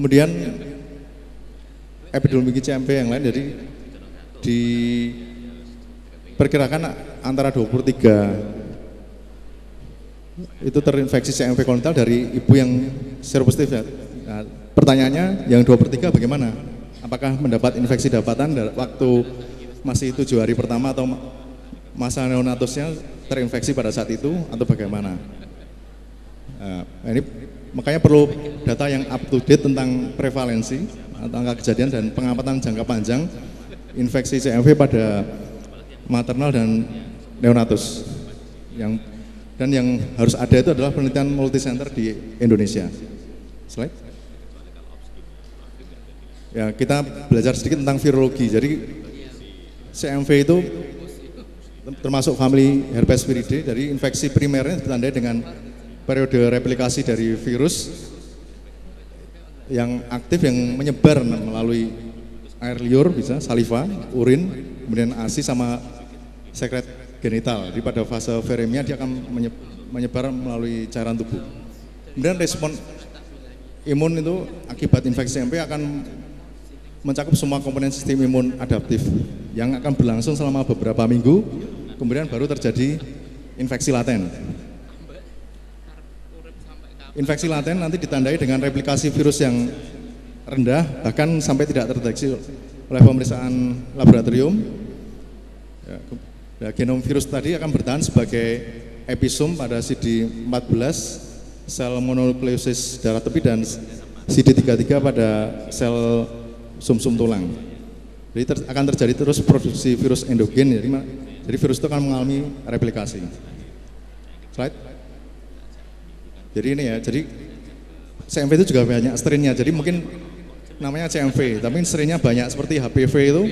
Kemudian epidemiologi CMV yang lain jadi diperkirakan antara 23 itu terinfeksi CMV kongenital dari ibu yang seropositif ya. Nah, pertanyaannya yang 2 per 3 bagaimana? Apakah mendapat infeksi dapatan waktu masih tujuh hari pertama atau masa neonatusnya terinfeksi pada saat itu atau bagaimana? Nah, ini makanya perlu data yang up to date tentang prevalensi atau angka kejadian dan pengamatan jangka panjang infeksi CMV pada maternal dan neonatus. Yang dan yang harus ada itu adalah penelitian multicenter di Indonesia. Slide. Ya, kita belajar sedikit tentang virologi. Jadi CMV itu termasuk family Herpesviridae, dari infeksi primernya ditandai dengan periode replikasi dari virus yang aktif yang menyebar melalui air liur bisa saliva, urin, kemudian ASI sama sekret genital. Jadi pada fase viremia dia akan menyebar melalui cairan tubuh. Kemudian respon imun itu akibat infeksi MP akan mencakup semua komponen sistem imun adaptif yang akan berlangsung selama beberapa minggu, kemudian baru terjadi infeksi laten. Infeksi laten nanti ditandai dengan replikasi virus yang rendah, bahkan sampai tidak terdeteksi oleh pemeriksaan laboratorium. Ya, ya, genom virus tadi akan bertahan sebagai episom pada CD14 sel mononukleosis darah tepi dan CD33 pada sel sumsum -sum tulang. Jadi ter, akan terjadi terus produksi virus endogen, jadi, jadi virus itu akan mengalami replikasi. Slide. Jadi ini ya, jadi CMV itu juga banyak strainnya. Jadi mungkin namanya CMV, tapi strainnya banyak seperti HPV itu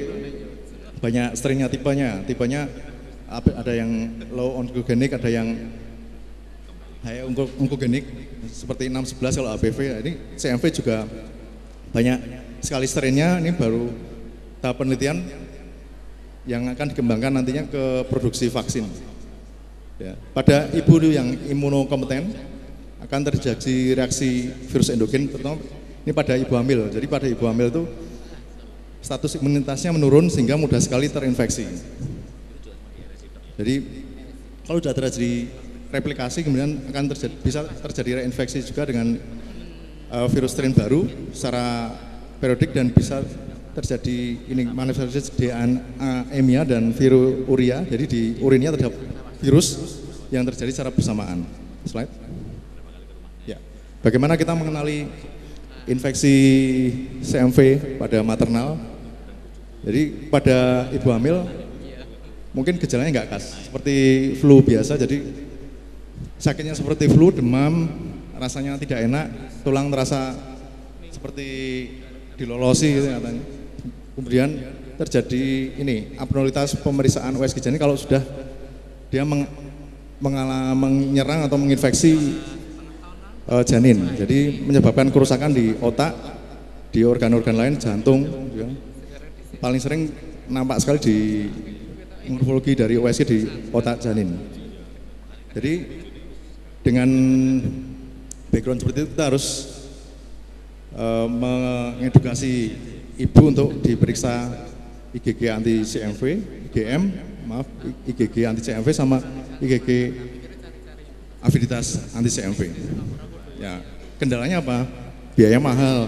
banyak strainnya tipenya. Tipenya ada yang low oncogenic, ada yang high oncogenic seperti 611 kalau HPV. Ini CMV juga banyak sekali strainnya. Ini baru tahap penelitian yang akan dikembangkan nantinya ke produksi vaksin. Ya. Pada ibu yang imunokompeten, akan terjadi reaksi virus endogen terutama ini pada ibu hamil. Jadi pada ibu hamil itu status imunitasnya menurun sehingga mudah sekali terinfeksi. Jadi kalau sudah terjadi replikasi kemudian akan terjadi, bisa terjadi reinfeksi juga dengan uh, virus strain baru secara periodik dan bisa terjadi ini manifestasi anemia dan viruria. Jadi di urinnya terdapat virus yang terjadi secara bersamaan. Slide. Bagaimana kita mengenali infeksi CMV pada maternal? Jadi pada ibu hamil mungkin gejalanya nggak khas, seperti flu biasa. Jadi sakitnya seperti flu, demam, rasanya tidak enak, tulang terasa seperti dilolosi gitu katanya. Kemudian terjadi ini abnormalitas pemeriksaan USG. Jadi kalau sudah dia meng, mengalami menyerang atau menginfeksi uh, janin. Jadi menyebabkan kerusakan di otak, di organ-organ lain, jantung. Ya. Paling sering nampak sekali di morfologi dari USG di otak janin. Jadi dengan background seperti itu kita harus uh, mengedukasi ibu untuk diperiksa IgG anti CMV, IgM, maaf IgG anti CMV sama IgG aviditas anti CMV. Ya, kendalanya apa? Biaya mahal.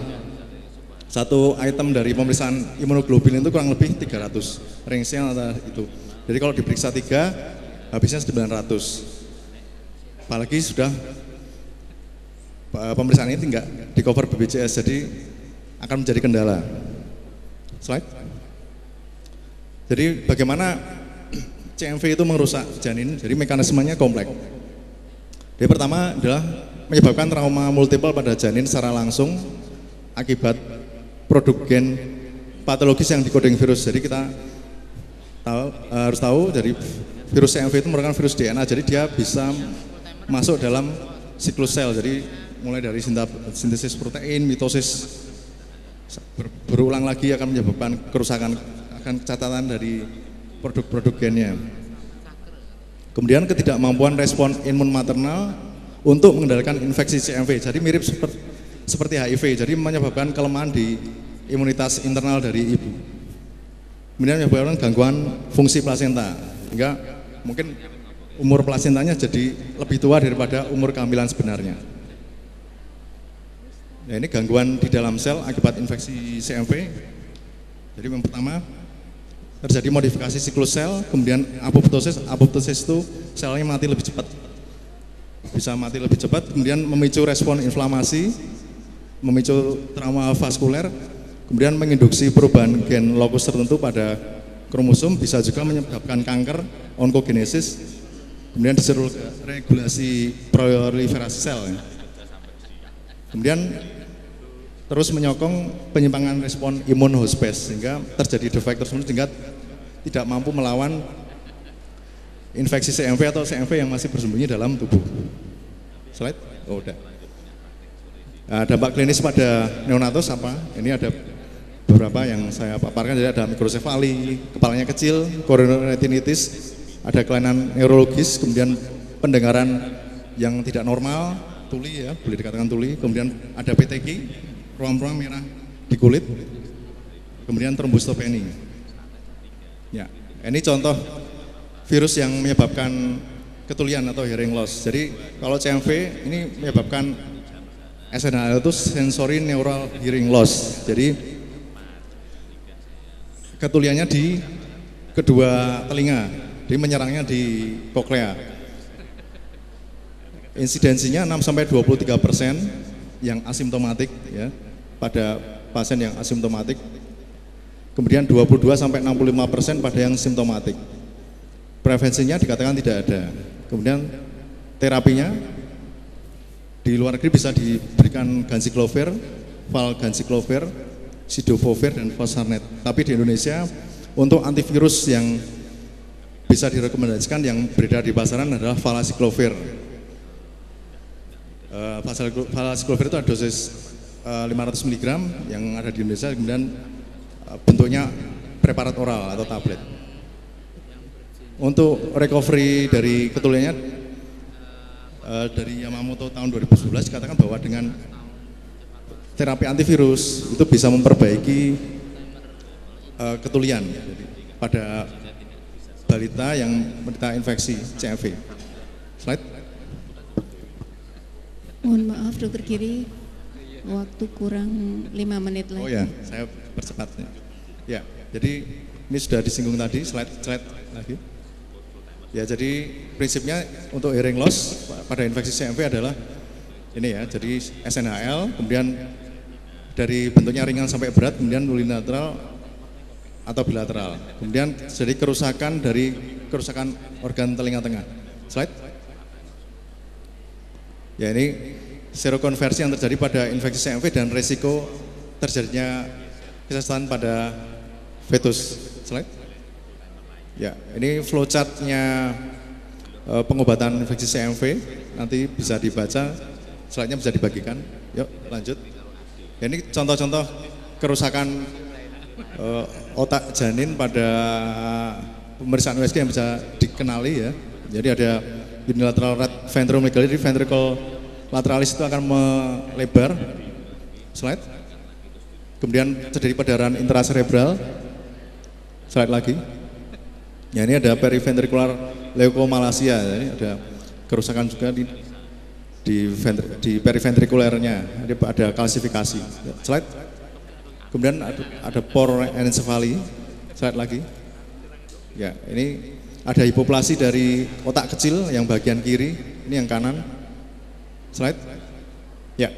Satu item dari pemeriksaan imunoglobulin itu kurang lebih 300 range-nya itu. Jadi kalau diperiksa tiga, habisnya 900. Apalagi sudah eh, pemeriksaan ini tidak di cover BPJS, jadi akan menjadi kendala. Slide. Jadi bagaimana CMV itu merusak janin, jadi mekanismenya kompleks. Jadi pertama adalah menyebabkan trauma multiple pada janin secara langsung akibat produk gen patologis yang dikoding virus. Jadi kita tahu, harus tahu dari virus CMV itu merupakan virus DNA, jadi dia bisa masuk dalam siklus sel. Jadi mulai dari sintesis protein, mitosis berulang lagi akan menyebabkan kerusakan akan catatan dari produk-produk gennya. Kemudian ketidakmampuan respon imun maternal untuk mengendalikan infeksi CMV. Jadi mirip seperti, seperti HIV, jadi menyebabkan kelemahan di imunitas internal dari ibu. Kemudian menyebabkan gangguan fungsi plasenta, hingga mungkin umur plasentanya jadi lebih tua daripada umur kehamilan sebenarnya. Nah, ini gangguan di dalam sel akibat infeksi CMV. Jadi yang pertama terjadi modifikasi siklus sel, kemudian apoptosis. Apoptosis itu selnya mati lebih cepat. Bisa mati lebih cepat, kemudian memicu respon inflamasi, memicu trauma vaskuler, kemudian menginduksi perubahan gen lokus tertentu pada kromosom, bisa juga menyebabkan kanker, onkogenesis, kemudian regulasi proliferasi sel. Kemudian terus menyokong penyimpangan respon imun hospes sehingga terjadi defek tersebut sehingga tidak mampu melawan infeksi CMV atau CMV yang masih bersembunyi dalam tubuh. Slide, oh udah. Nah, dampak klinis pada neonatus apa? Ini ada beberapa yang saya paparkan jadi ada mikrosefali, kepalanya kecil, retinitis, ada kelainan neurologis, kemudian pendengaran yang tidak normal, tuli ya, boleh dikatakan tuli, kemudian ada PTG, ruang-ruang merah di kulit, kemudian trombostopeni. Ya, ini contoh virus yang menyebabkan ketulian atau hearing loss. Jadi kalau CMV ini menyebabkan SNHL itu sensory neural hearing loss. Jadi ketuliannya di kedua telinga, jadi menyerangnya di koklea. Insidensinya 6 sampai 23 persen yang asimptomatik ya pada pasien yang asimptomatik. Kemudian 22 sampai 65 persen pada yang simptomatik. Prevensinya dikatakan tidak ada. Kemudian terapinya di luar negeri bisa diberikan ganciclovir, valganciclovir, sidofovir dan fosarnet. Tapi di Indonesia untuk antivirus yang bisa direkomendasikan yang beredar di pasaran adalah valaciclovir. Uh, valaciclovir itu ada dosis 500 eh, mg yang ada di Indonesia kemudian eh, bentuknya preparat oral atau tablet. Untuk recovery dari ketuliannya uh, dari Yamamoto tahun 2011 dikatakan bahwa dengan terapi antivirus itu bisa memperbaiki uh, ketulian pada balita yang menderita infeksi CMV. Slide. Mohon maaf dokter Kiri, waktu kurang lima menit lagi. Oh ya, saya percepat. Ya, jadi ini sudah disinggung tadi, slide slide lagi. Ya, jadi prinsipnya untuk hearing loss pada infeksi CMV adalah ini ya, jadi SNHL, kemudian dari bentuknya ringan sampai berat, kemudian unilateral atau bilateral. Kemudian jadi kerusakan dari kerusakan organ telinga tengah. Slide. Ya ini serokonversi yang terjadi pada infeksi CMV dan resiko terjadinya kesesatan pada fetus. Slide. Ya, ini flowchartnya e, pengobatan infeksi CMV nanti bisa dibaca, slide-nya bisa dibagikan. Yuk, lanjut. Ya, ini contoh-contoh kerusakan e, otak janin pada pemeriksaan USG yang bisa dikenali ya. Jadi ada unilateral right ventromegaly, jadi ventricle lateralis itu akan melebar. Slide. Kemudian terjadi perdarahan intracerebral. Slide lagi. Ya ini ada periventricular leukomalacia, jadi ada kerusakan juga di di, di periventrikulernya, ada, ada kalsifikasi. Slide. Kemudian ada, ada poroencefali, slide lagi. Ya, ini ada hipoplasi dari otak kecil yang bagian kiri, ini yang kanan. Slide. Ya.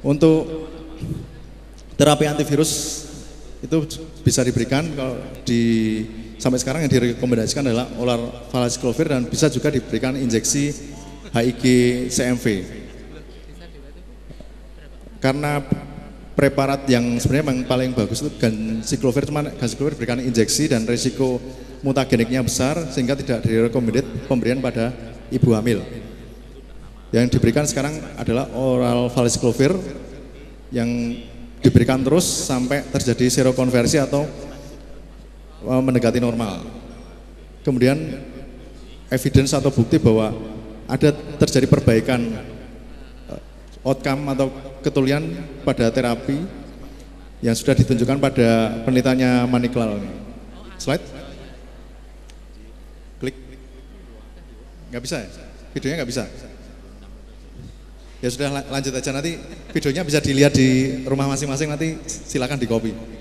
Untuk terapi antivirus itu bisa diberikan kalau di sampai sekarang yang direkomendasikan adalah olar valaciclovir dan bisa juga diberikan injeksi HIG CMV. Karena preparat yang sebenarnya yang paling bagus itu ganciclovir, cuma ganciclovir diberikan injeksi dan risiko mutageniknya besar sehingga tidak direkomendasi pemberian pada ibu hamil. Yang diberikan sekarang adalah oral valciclovir yang diberikan terus sampai terjadi serokonversi atau mendekati normal. Kemudian evidence atau bukti bahwa ada terjadi perbaikan e, outcome atau ketulian pada terapi yang sudah ditunjukkan pada penelitiannya Maniklal. Slide. Klik. Nggak bisa ya? Videonya nggak bisa? Ya sudah lanjut aja nanti videonya bisa dilihat di rumah masing-masing nanti silakan di copy.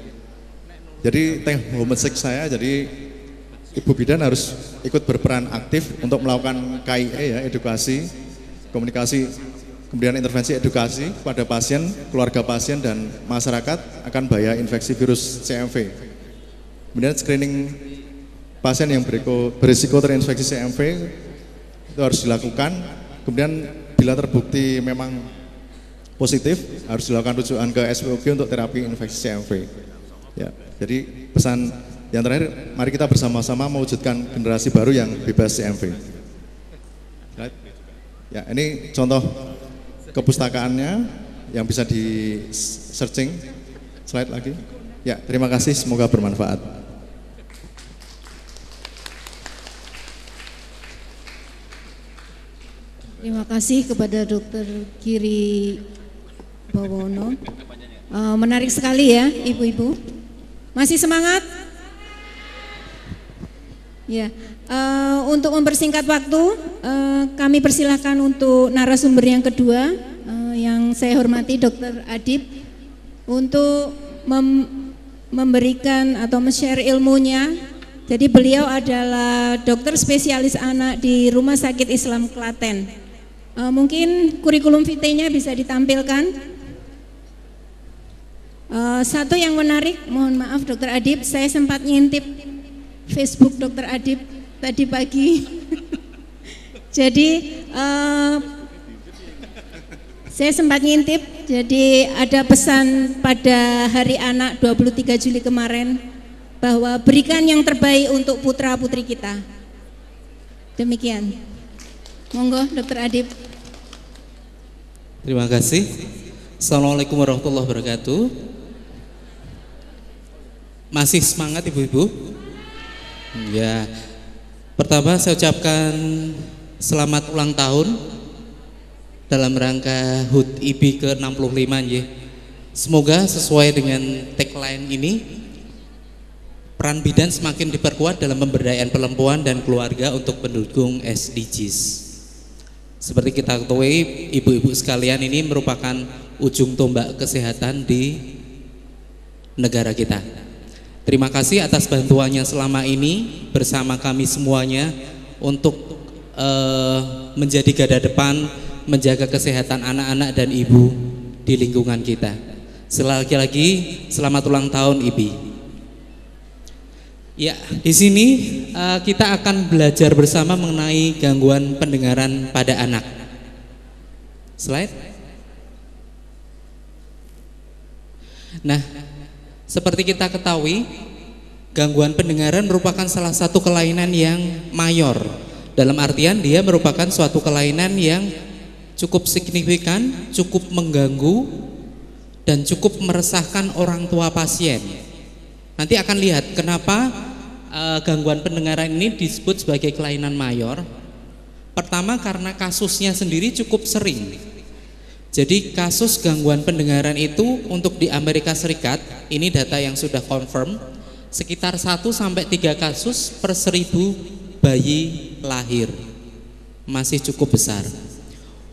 Jadi teh homesick saya jadi Ibu Bidan harus ikut berperan aktif untuk melakukan KIE ya edukasi, komunikasi, kemudian intervensi edukasi pada pasien, keluarga pasien dan masyarakat akan bahaya infeksi virus CMV. Kemudian screening pasien yang berisiko terinfeksi CMV itu harus dilakukan. Kemudian bila terbukti memang positif harus dilakukan rujukan ke SPOG untuk terapi infeksi CMV. Ya, jadi pesan yang terakhir, mari kita bersama-sama mewujudkan generasi baru yang bebas CMV. Ya, ini contoh kepustakaannya yang bisa di searching. Slide lagi. Ya, terima kasih, semoga bermanfaat. Terima kasih kepada Dokter Kiri Bawono. Uh, menarik sekali ya, ibu-ibu. Masih semangat? Ya, uh, untuk mempersingkat waktu, uh, kami persilahkan untuk narasumber yang kedua, uh, yang saya hormati Dokter Adib, untuk mem memberikan atau men-share ilmunya. Jadi beliau adalah dokter spesialis anak di Rumah Sakit Islam Klaten. Uh, mungkin kurikulum vitae-nya bisa ditampilkan. Uh, satu yang menarik, mohon maaf Dokter Adib, saya sempat ngintip Facebook Dokter Adib tadi pagi. jadi uh, saya sempat ngintip, jadi ada pesan pada Hari Anak 23 Juli kemarin bahwa berikan yang terbaik untuk putra putri kita. Demikian. Monggo Dokter Adib. Terima kasih. Assalamualaikum warahmatullahi wabarakatuh. Masih semangat ibu-ibu? Ya. Pertama saya ucapkan selamat ulang tahun dalam rangka HUT IB ke-65 ya. Semoga sesuai dengan tagline ini peran bidan semakin diperkuat dalam pemberdayaan perempuan dan keluarga untuk mendukung SDGs. Seperti kita ketahui, ibu-ibu sekalian ini merupakan ujung tombak kesehatan di negara kita. Terima kasih atas bantuannya selama ini bersama kami semuanya untuk uh, menjadi garda depan menjaga kesehatan anak-anak dan ibu di lingkungan kita. Sekali lagi selamat ulang tahun Ibi. Ya, di sini uh, kita akan belajar bersama mengenai gangguan pendengaran pada anak. Slide. Nah, seperti kita ketahui, gangguan pendengaran merupakan salah satu kelainan yang mayor. Dalam artian dia merupakan suatu kelainan yang cukup signifikan, cukup mengganggu dan cukup meresahkan orang tua pasien. Nanti akan lihat kenapa uh, gangguan pendengaran ini disebut sebagai kelainan mayor. Pertama karena kasusnya sendiri cukup sering. Jadi kasus gangguan pendengaran itu untuk di Amerika Serikat, ini data yang sudah confirm, sekitar 1 sampai 3 kasus per seribu bayi lahir. Masih cukup besar.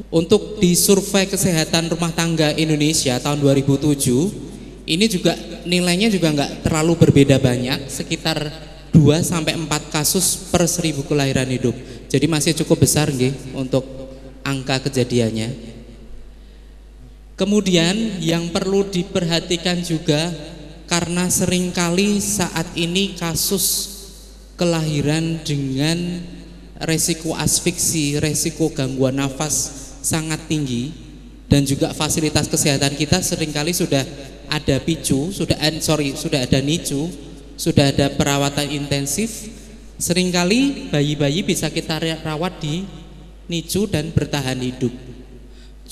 Untuk di survei kesehatan rumah tangga Indonesia tahun 2007 ini juga nilainya juga nggak terlalu berbeda banyak, sekitar 2 sampai 4 kasus per seribu kelahiran hidup. Jadi masih cukup besar nggih untuk angka kejadiannya. Kemudian yang perlu diperhatikan juga karena sering kali saat ini kasus kelahiran dengan resiko asfiksi, resiko gangguan nafas sangat tinggi dan juga fasilitas kesehatan kita sering kali sudah ada picu, sudah sorry, sudah ada nicu, sudah ada perawatan intensif. Seringkali bayi-bayi bisa kita rawat di nicu dan bertahan hidup.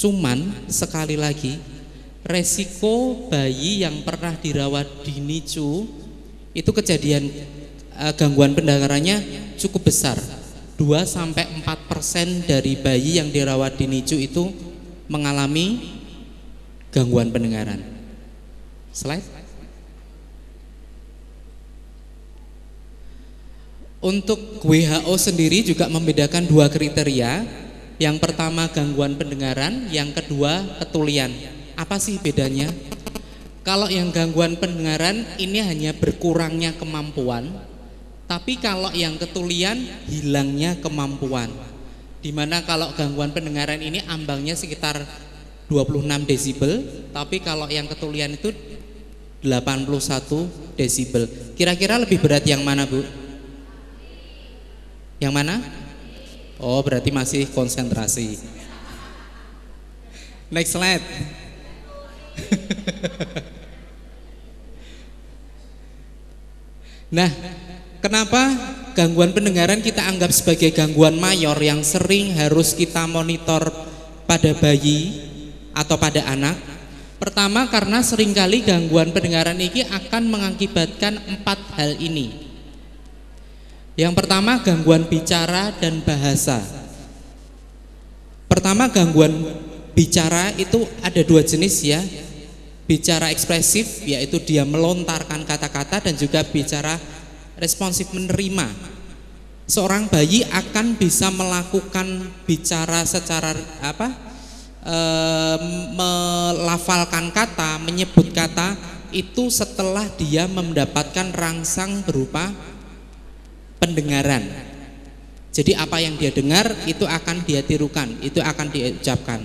Cuman sekali lagi resiko bayi yang pernah dirawat di nicu itu kejadian uh, gangguan pendengarannya cukup besar. 2 sampai 4% dari bayi yang dirawat di nicu itu mengalami gangguan pendengaran. Slide. Untuk WHO sendiri juga membedakan dua kriteria. Yang pertama gangguan pendengaran, yang kedua ketulian. Apa sih bedanya? Kalau yang gangguan pendengaran ini hanya berkurangnya kemampuan, tapi kalau yang ketulian hilangnya kemampuan. Di mana kalau gangguan pendengaran ini ambangnya sekitar 26 desibel, tapi kalau yang ketulian itu 81 desibel. Kira-kira lebih berat yang mana, Bu? Yang mana? Oh, berarti masih konsentrasi. Next slide. nah, kenapa gangguan pendengaran kita anggap sebagai gangguan mayor yang sering harus kita monitor pada bayi atau pada anak? Pertama karena sering kali gangguan pendengaran ini akan mengakibatkan empat hal ini. Yang pertama gangguan bicara dan bahasa. Pertama gangguan bicara itu ada dua jenis ya. Bicara ekspresif yaitu dia melontarkan kata-kata dan juga bicara responsif menerima. Seorang bayi akan bisa melakukan bicara secara apa? e, melafalkan kata, menyebut kata itu setelah dia mendapatkan rangsang berupa pendengaran. Jadi apa yang dia dengar itu akan dia tirukan, itu akan diucapkan.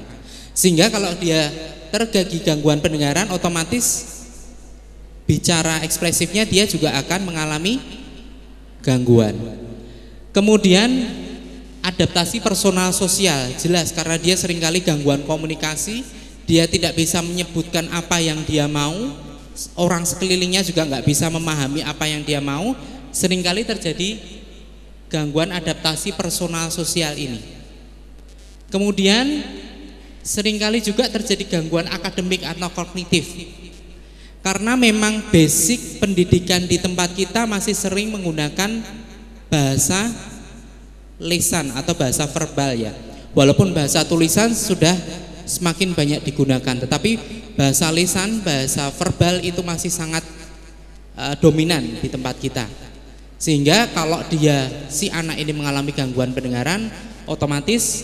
Sehingga kalau dia tergagi gangguan pendengaran otomatis bicara ekspresifnya dia juga akan mengalami gangguan. Kemudian adaptasi personal sosial jelas karena dia sering kali gangguan komunikasi dia tidak bisa menyebutkan apa yang dia mau orang sekelilingnya juga nggak bisa memahami apa yang dia mau sering kali terjadi gangguan adaptasi personal sosial ini kemudian sering kali juga terjadi gangguan akademik atau kognitif karena memang basic pendidikan di tempat kita masih sering menggunakan bahasa lisan atau bahasa verbal ya. Walaupun bahasa tulisan sudah semakin banyak digunakan, tetapi bahasa lisan, bahasa verbal itu masih sangat uh, dominan di tempat kita. Sehingga kalau dia si anak ini mengalami gangguan pendengaran, otomatis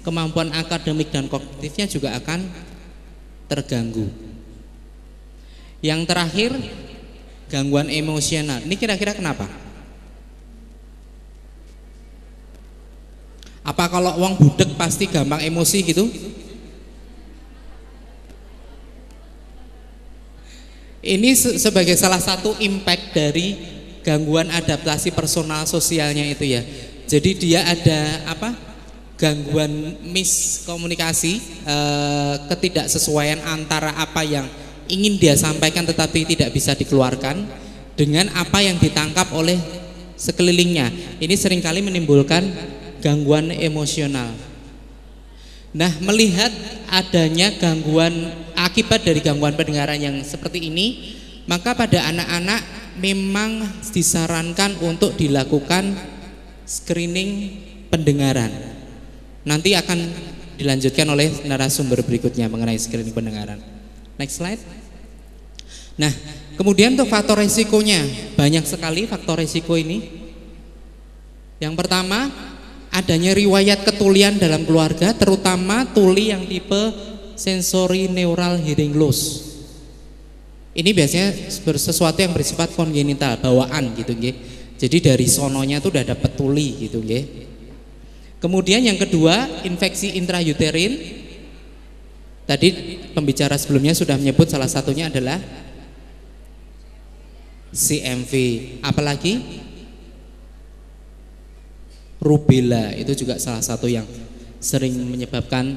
kemampuan akademik dan kognitifnya juga akan terganggu. Yang terakhir, gangguan emosional. Ini kira-kira kenapa? Apa kalau uang budek pasti gampang emosi gitu? Ini sebagai salah satu impact dari gangguan adaptasi personal sosialnya itu ya. Jadi dia ada apa? Gangguan miskomunikasi, eh, ketidaksesuaian antara apa yang ingin dia sampaikan tetapi tidak bisa dikeluarkan dengan apa yang ditangkap oleh sekelilingnya. Ini sering kali menimbulkan gangguan emosional. Nah, melihat adanya gangguan akibat dari gangguan pendengaran yang seperti ini, maka pada anak-anak memang disarankan untuk dilakukan screening pendengaran. Nanti akan dilanjutkan oleh narasumber berikutnya mengenai screening pendengaran. Next slide. Nah, kemudian untuk faktor resikonya, banyak sekali faktor resiko ini. Yang pertama, adanya riwayat ketulian dalam keluarga terutama tuli yang tipe sensory neural hearing loss. Ini biasanya sesuatu yang bersifat kongenital, bawaan gitu nggih. Jadi dari sononya itu udah dapat tuli gitu nggih. Kemudian yang kedua, infeksi intrauterin. Tadi pembicara sebelumnya sudah menyebut salah satunya adalah CMV. Apalagi rubella itu juga salah satu yang sering menyebabkan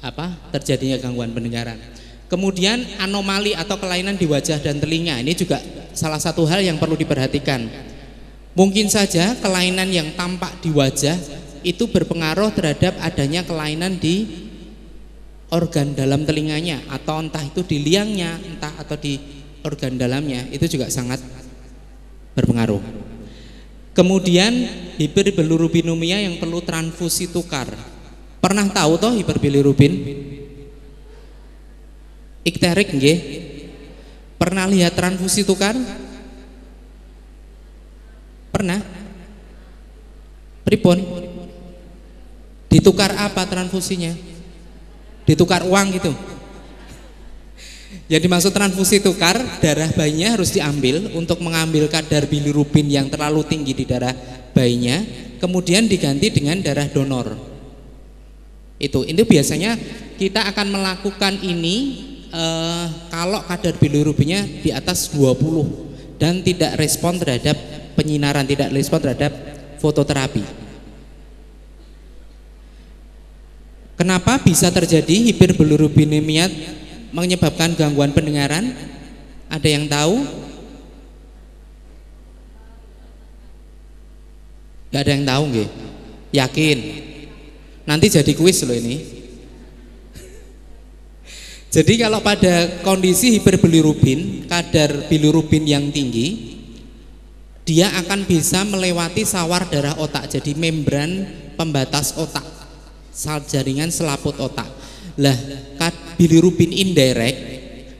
apa terjadinya gangguan pendengaran. Kemudian anomali atau kelainan di wajah dan telinga ini juga salah satu hal yang perlu diperhatikan. Mungkin saja kelainan yang tampak di wajah itu berpengaruh terhadap adanya kelainan di organ dalam telinganya atau entah itu di liangnya, entah atau di organ dalamnya itu juga sangat berpengaruh. Kemudian hiperbilirubinemia yang perlu transfusi tukar. Pernah tahu toh hiperbilirubin? Ikterik nggih? Pernah lihat transfusi tukar? Pernah? Pripun? Ditukar apa transfusinya? Ditukar uang gitu. Jadi maksud transfusi tukar darah bayinya harus diambil untuk mengambil kadar bilirubin yang terlalu tinggi di darah bayinya, kemudian diganti dengan darah donor. Itu, itu biasanya kita akan melakukan ini eh, kalau kadar bilirubinnya di atas 20 dan tidak respon terhadap penyinaran, tidak respon terhadap fototerapi. Kenapa bisa terjadi hiperbilirubinemia menyebabkan gangguan pendengaran? Ada yang tahu? Gak ada yang tahu nggih? Yakin? Nanti jadi kuis loh ini. Jadi kalau pada kondisi hiperbilirubin, kadar bilirubin yang tinggi, dia akan bisa melewati sawar darah otak, jadi membran pembatas otak, jaringan selaput otak. Lah, bilirubin indirect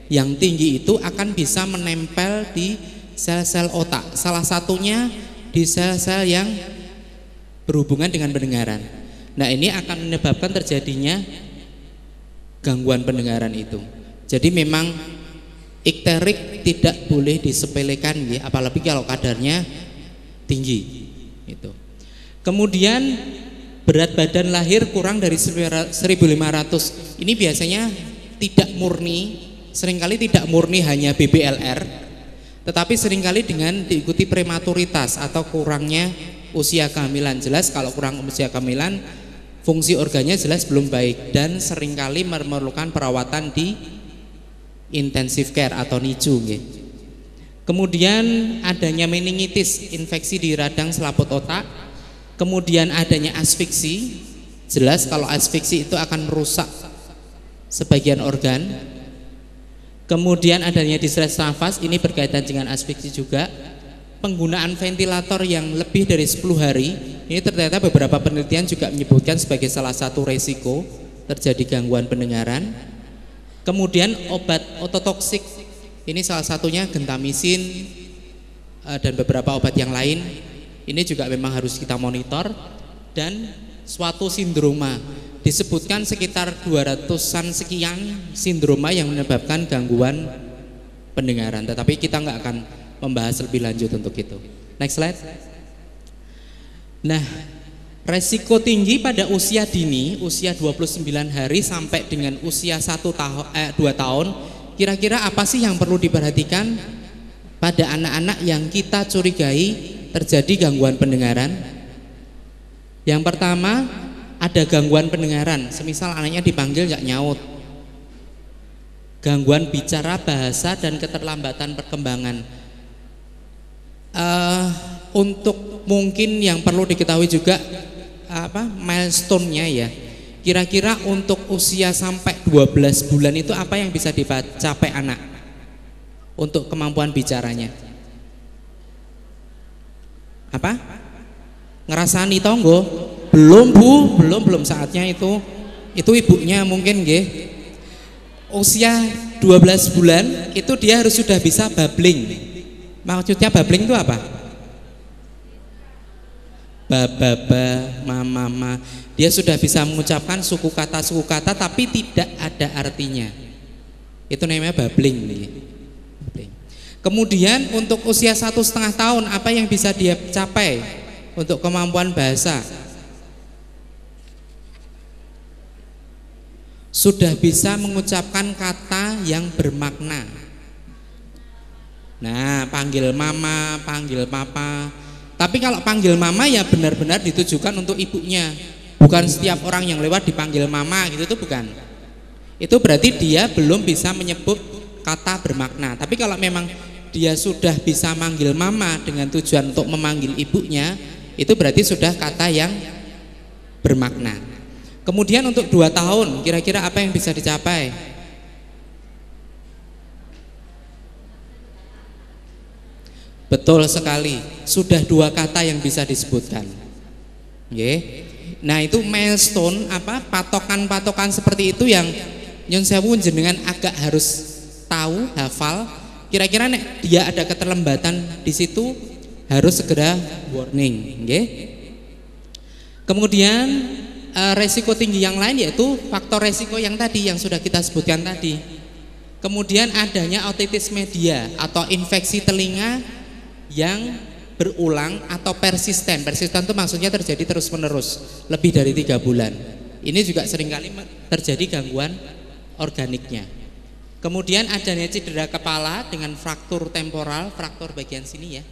yang tinggi itu akan bisa menempel di sel-sel otak. Salah satunya di sel-sel yang berhubungan dengan pendengaran. Nah, ini akan menyebabkan terjadinya gangguan pendengaran itu. Jadi memang ikterik tidak boleh disepelekan ya, apalagi kalau kadarnya tinggi. Itu. Kemudian berat badan lahir kurang dari 1500 ini biasanya tidak murni sering kali tidak murni hanya BBLR tetapi sering kali dengan diikuti prematuritas atau kurangnya usia kehamilan jelas kalau kurang usia kehamilan fungsi organnya jelas belum baik dan sering kali memerlukan perawatan di intensive care atau NICU kemudian adanya meningitis infeksi di radang selaput otak. Kemudian adanya asfiksi jelas kalau asfiksi itu akan merusak sebagian organ. Kemudian adanya distress nafas ini berkaitan dengan asfiksi juga. Penggunaan ventilator yang lebih dari 10 hari ini ternyata beberapa penelitian juga menyebutkan sebagai salah satu resiko terjadi gangguan pendengaran. Kemudian obat ototoksik ini salah satunya gentamisin eh, dan beberapa obat yang lain. Ini juga memang harus kita monitor. Dan suatu sindroma disebutkan sekitar 200-an sekian sindroma yang menyebabkan gangguan pendengaran. Tetapi kita nggak akan membahas lebih lanjut untuk itu. Next slide nah resiko tinggi pada usia dini usia 29 hari sampai dengan usia 1 tahun eh, 2 tahun kira-kira apa sih yang perlu diperhatikan pada anak-anak yang kita curigai terjadi gangguan pendengaran? Yang pertama ada gangguan pendengaran, semisal anaknya dipanggil nggak nyaut. Gangguan bicara bahasa dan keterlambatan perkembangan. Uh, untuk mungkin yang perlu diketahui juga apa milestone-nya ya. Kira-kira untuk usia sampai 12 bulan itu apa yang bisa dicapai anak? Untuk kemampuan bicaranya? apa? Ngerasani tonggo belum bu. Belum belum saatnya itu. Itu ibunya mungkin nggih. Usia 12 bulan itu dia harus sudah bisa babbling maksudnya babbling itu apa bababa mama mama dia sudah bisa mengucapkan suku kata suku kata tapi tidak ada artinya itu namanya babbling nih Kemudian untuk usia satu setengah tahun apa yang bisa dia capai untuk kemampuan bahasa? Sudah bisa mengucapkan kata yang bermakna. Nah, panggil mama, panggil papa. Tapi kalau panggil mama ya benar-benar ditujukan untuk ibunya. Bukan setiap orang yang lewat dipanggil mama gitu tuh bukan. Itu berarti dia belum bisa menyebut kata bermakna. Tapi kalau memang dia sudah bisa manggil mama dengan tujuan untuk memanggil ibunya, itu berarti sudah kata yang bermakna. Kemudian untuk dua tahun, kira-kira apa yang bisa dicapai? Betul sekali, sudah dua kata yang bisa disebutkan. Oke. Nah itu milestone apa patokan-patokan seperti itu yang Nyun Sewu jenengan agak harus tahu hafal. Kira-kira nek dia ada keterlambatan di situ harus segera warning, okay? Kemudian eh, resiko tinggi yang lain yaitu faktor resiko yang tadi yang sudah kita sebutkan tadi. Kemudian adanya otitis media atau infeksi telinga yang berulang atau persisten. Persisten itu maksudnya terjadi terus-menerus, lebih dari tiga bulan. Ini juga sering kali terjadi gangguan organiknya. Kemudian adanya cedera kepala dengan fraktur temporal, fraktur bagian sini ya.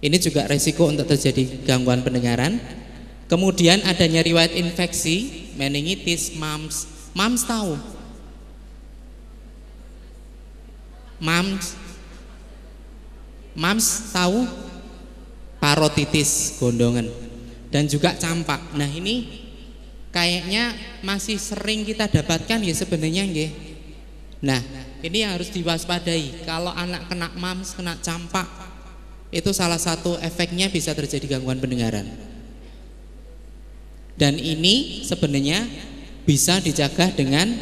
Ini juga resiko untuk terjadi gangguan pendengaran. Kemudian adanya riwayat infeksi, meningitis, mumps. Mumps tahu? Mumps Mams tahu parotitis gondongan dan juga campak. Nah ini kayaknya masih sering kita dapatkan ya sebenarnya nggih. Nah ini yang harus diwaspadai. Kalau anak kena mams, kena campak, itu salah satu efeknya bisa terjadi gangguan pendengaran. Dan ini sebenarnya bisa dijaga dengan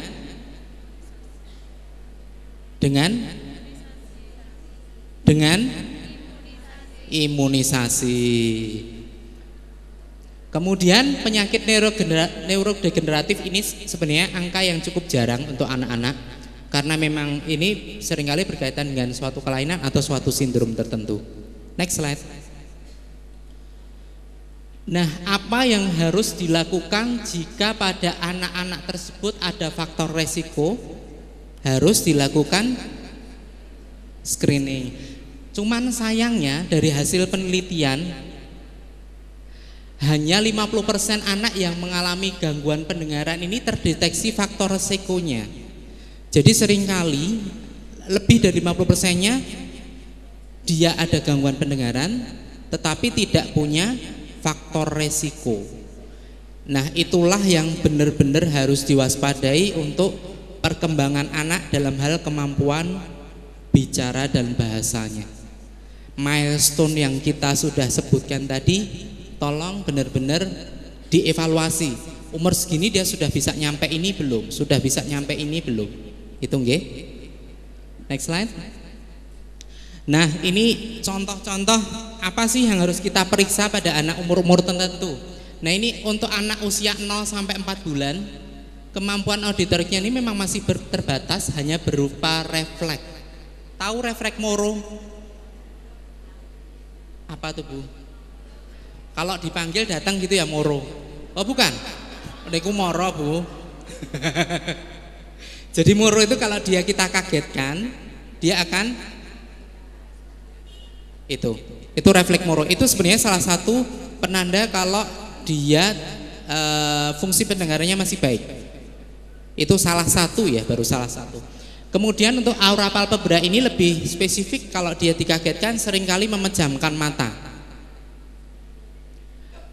dengan dengan imunisasi. Kemudian penyakit neurodegeneratif ini sebenarnya angka yang cukup jarang untuk anak-anak karena memang ini sering kali berkaitan dengan suatu kelainan atau suatu sindrom tertentu. Next slide. Nah, apa yang harus dilakukan jika pada anak-anak tersebut ada faktor resiko? Harus dilakukan screening. Cuman sayangnya dari hasil penelitian hanya 50% anak yang mengalami gangguan pendengaran ini terdeteksi faktor resikonya. Jadi sering kali lebih dari 50%-nya dia ada gangguan pendengaran tetapi tidak punya faktor resiko. Nah, itulah yang benar-benar harus diwaspadai untuk perkembangan anak dalam hal kemampuan bicara dan bahasanya. Milestone yang kita sudah sebutkan tadi, tolong benar-benar dievaluasi. Umur segini dia sudah bisa nyampe ini belum? Sudah bisa nyampe ini belum? Itu nggih. Next slide. Nah, ini contoh-contoh apa sih yang harus kita periksa pada anak umur-umur tertentu. Nah, ini untuk anak usia 0 sampai 4 bulan, kemampuan auditoriknya ini memang masih terbatas hanya berupa refleks Tahu refleks moro? Apa tuh Bu? Kalau dipanggil datang gitu ya moro. Oh bukan. Niku moro Bu. Jadi moro itu kalau dia kita kagetkan, dia akan itu. Itu refleks moro. Itu sebenarnya salah satu penanda kalau dia e, fungsi pendengarannya masih baik. Itu salah satu ya, baru salah satu. Kemudian untuk aura palpebra ini lebih spesifik kalau dia dikagetkan sering kali memejamkan mata.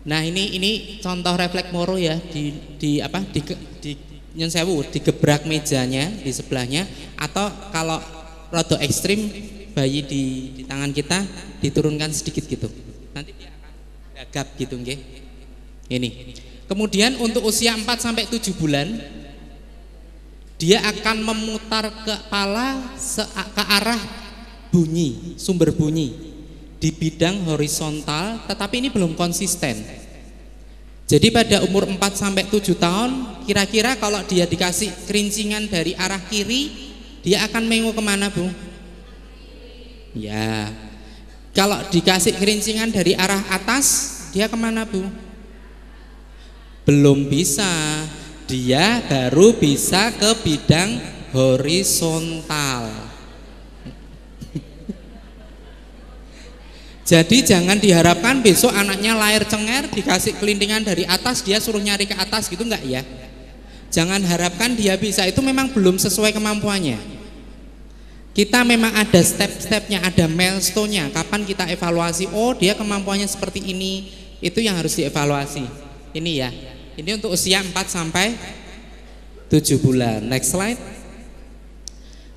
Nah ini ini contoh refleks moro ya di, di apa di, di nyensewu digebrak mejanya di sebelahnya atau kalau rodo ekstrim bayi di, di tangan kita diturunkan sedikit gitu. Nanti dia akan gagap gitu nggih. Ini. Kemudian untuk usia 4 sampai 7 bulan dia akan memutar kepala ke arah bunyi, sumber bunyi di bidang horizontal tetapi ini belum konsisten. Jadi pada umur 4 sampai 7 tahun kira-kira kalau dia dikasih kerincingan dari arah kiri dia akan mengu ke mana Bu? Ya Kalau dikasih kerincingan dari arah atas dia ke mana Bu? Belum bisa dia baru bisa ke bidang horizontal. Jadi jangan diharapkan besok anaknya lahir cenger dikasih kelintingan dari atas dia suruh nyari ke atas gitu enggak ya. Jangan harapkan dia bisa itu memang belum sesuai kemampuannya. Kita memang ada step-stepnya, ada milestone-nya. Kapan kita evaluasi? Oh dia kemampuannya seperti ini. Itu yang harus dievaluasi. Ini ya. Ini untuk usia 4 sampai 7 bulan. Next slide.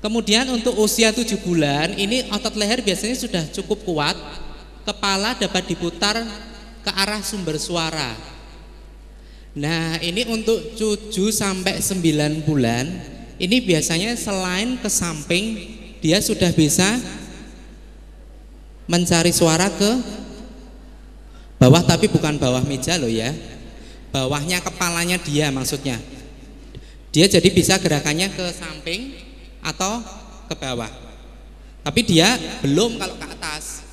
Kemudian untuk usia 7 bulan ini otot leher biasanya sudah cukup kuat. Kepala dapat diputar ke arah sumber suara. Nah, ini untuk 7 sampai 9 bulan, ini biasanya selain ke samping, dia sudah bisa mencari suara ke bawah tapi bukan bawah meja loh ya. Bawahnya kepalanya dia maksudnya. Dia jadi bisa gerakannya ke samping atau ke bawah. Tapi dia belum kalau ke atas.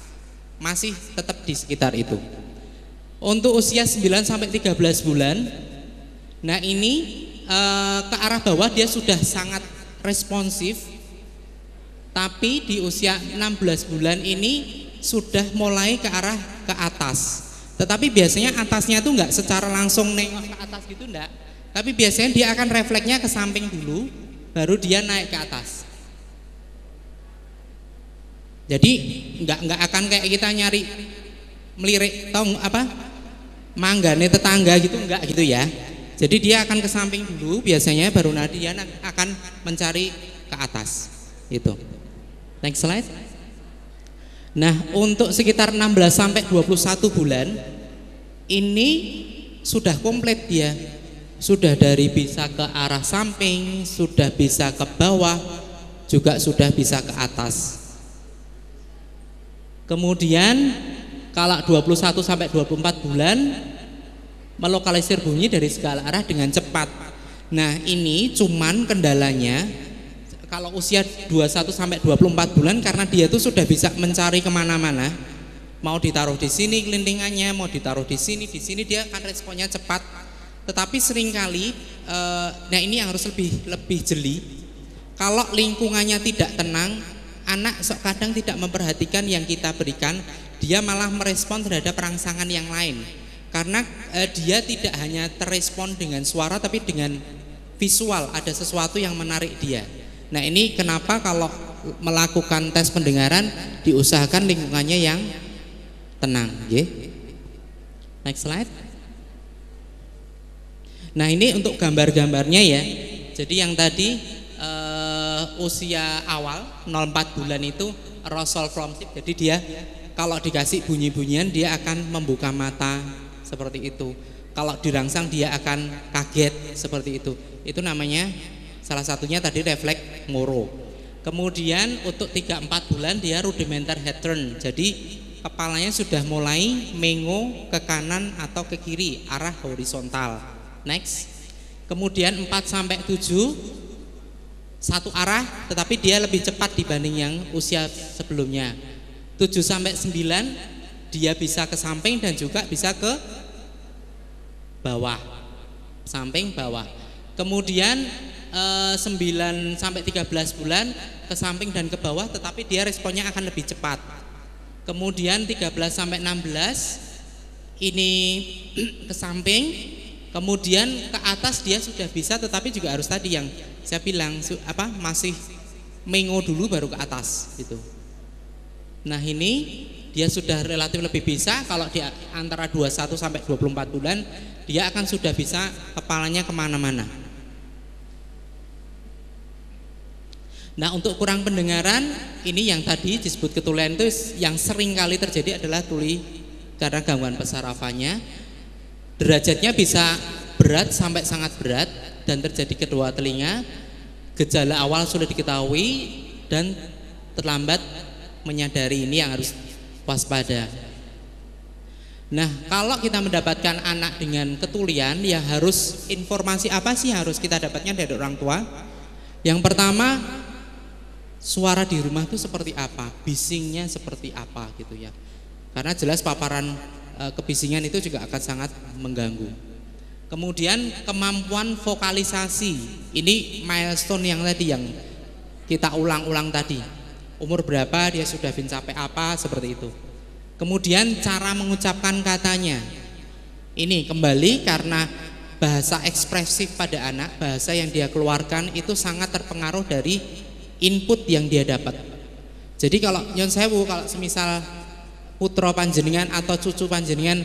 Masih tetap di sekitar itu. Untuk usia 9 sampai 13 bulan, nah ini e, ke arah bawah dia sudah sangat responsif. Tapi di usia 16 bulan ini sudah mulai ke arah ke atas. Tetapi biasanya atasnya itu enggak secara langsung nengok ke atas gitu enggak. Tapi biasanya dia akan refleksnya ke samping dulu, baru dia naik ke atas. Jadi enggak enggak akan kayak kita nyari melirik tong apa manggane tetangga gitu enggak gitu ya. Jadi dia akan ke samping dulu biasanya baru nanti dia akan mencari ke atas. Itu. Next slide. Nah, untuk sekitar 16 sampai 21 bulan ini sudah komplit dia. Sudah dari bisa ke arah samping, sudah bisa ke bawah, juga sudah bisa ke atas. Kemudian kalau 21 sampai 24 bulan melokalisir bunyi dari segala arah dengan cepat. Nah, ini cuman kendalanya kalau usia 21 sampai 24 bulan karena dia tuh sudah bisa mencari ke mana-mana. Mau ditaruh di sini kelintingannya mau ditaruh di sini di sini dia akan responnya cepat. Tetapi sering kali eh, nah ini yang harus lebih lebih jeli. Kalau lingkungannya tidak tenang anak kadang tidak memperhatikan yang kita berikan dia malah merespon terhadap rangsangan yang lain. Karena eh, dia tidak hanya terespon dengan suara tapi dengan visual ada sesuatu yang menarik dia nah ini kenapa kalau melakukan tes pendengaran diusahakan lingkungannya yang tenang ya next slide nah ini untuk gambar-gambarnya ya jadi yang tadi uh, usia awal 04 bulan itu Rosol from jadi dia kalau dikasih bunyi-bunyian dia akan membuka mata seperti itu. Kalau dirangsang dia akan kaget seperti itu. Itu namanya salah satunya tadi refleks ngoro. Kemudian untuk 3-4 bulan dia rudimenter head turn. Jadi kepalanya sudah mulai mengo ke kanan atau ke kiri arah horizontal. Next. Kemudian 4 sampai 7 satu arah tetapi dia lebih cepat dibanding yang usia sebelumnya. 7 sampai 9 dia bisa ke samping dan juga bisa ke bawah. Samping bawah. Kemudian 9 sampai 13 bulan ke samping dan ke bawah tetapi dia responnya akan lebih cepat. Kemudian 13 sampai 16 ini ke samping, kemudian ke atas dia sudah bisa tetapi juga harus tadi yang saya bilang apa masih mengo dulu baru ke atas gitu. Nah ini dia sudah relatif lebih bisa kalau di antara 21 sampai 24 bulan dia akan sudah bisa kepalanya ke mana-mana. Nah untuk kurang pendengaran ini yang tadi disebut ketulian itu yang sering kali terjadi adalah tuli karena gangguan pesarafannya. Derajatnya bisa berat sampai sangat berat dan terjadi kedua telinga. Gejala awal sudah diketahui dan terlambat menyadari ini yang harus waspada. Nah, kalau kita mendapatkan anak dengan ketulian, ya harus informasi apa sih harus kita dapatnya dari orang tua? Yang pertama, suara di rumah itu seperti apa, bisingnya seperti apa gitu ya. Karena jelas paparan e, kebisingan itu juga akan sangat mengganggu. Kemudian kemampuan vokalisasi, ini milestone yang tadi yang kita ulang-ulang tadi umur berapa dia sudah mencapai apa seperti itu. Kemudian cara mengucapkan katanya. Ini kembali karena bahasa ekspresif pada anak, bahasa yang dia keluarkan itu sangat terpengaruh dari input yang dia dapat. Jadi kalau nyon sewu kalau semisal putra panjenengan atau cucu panjenengan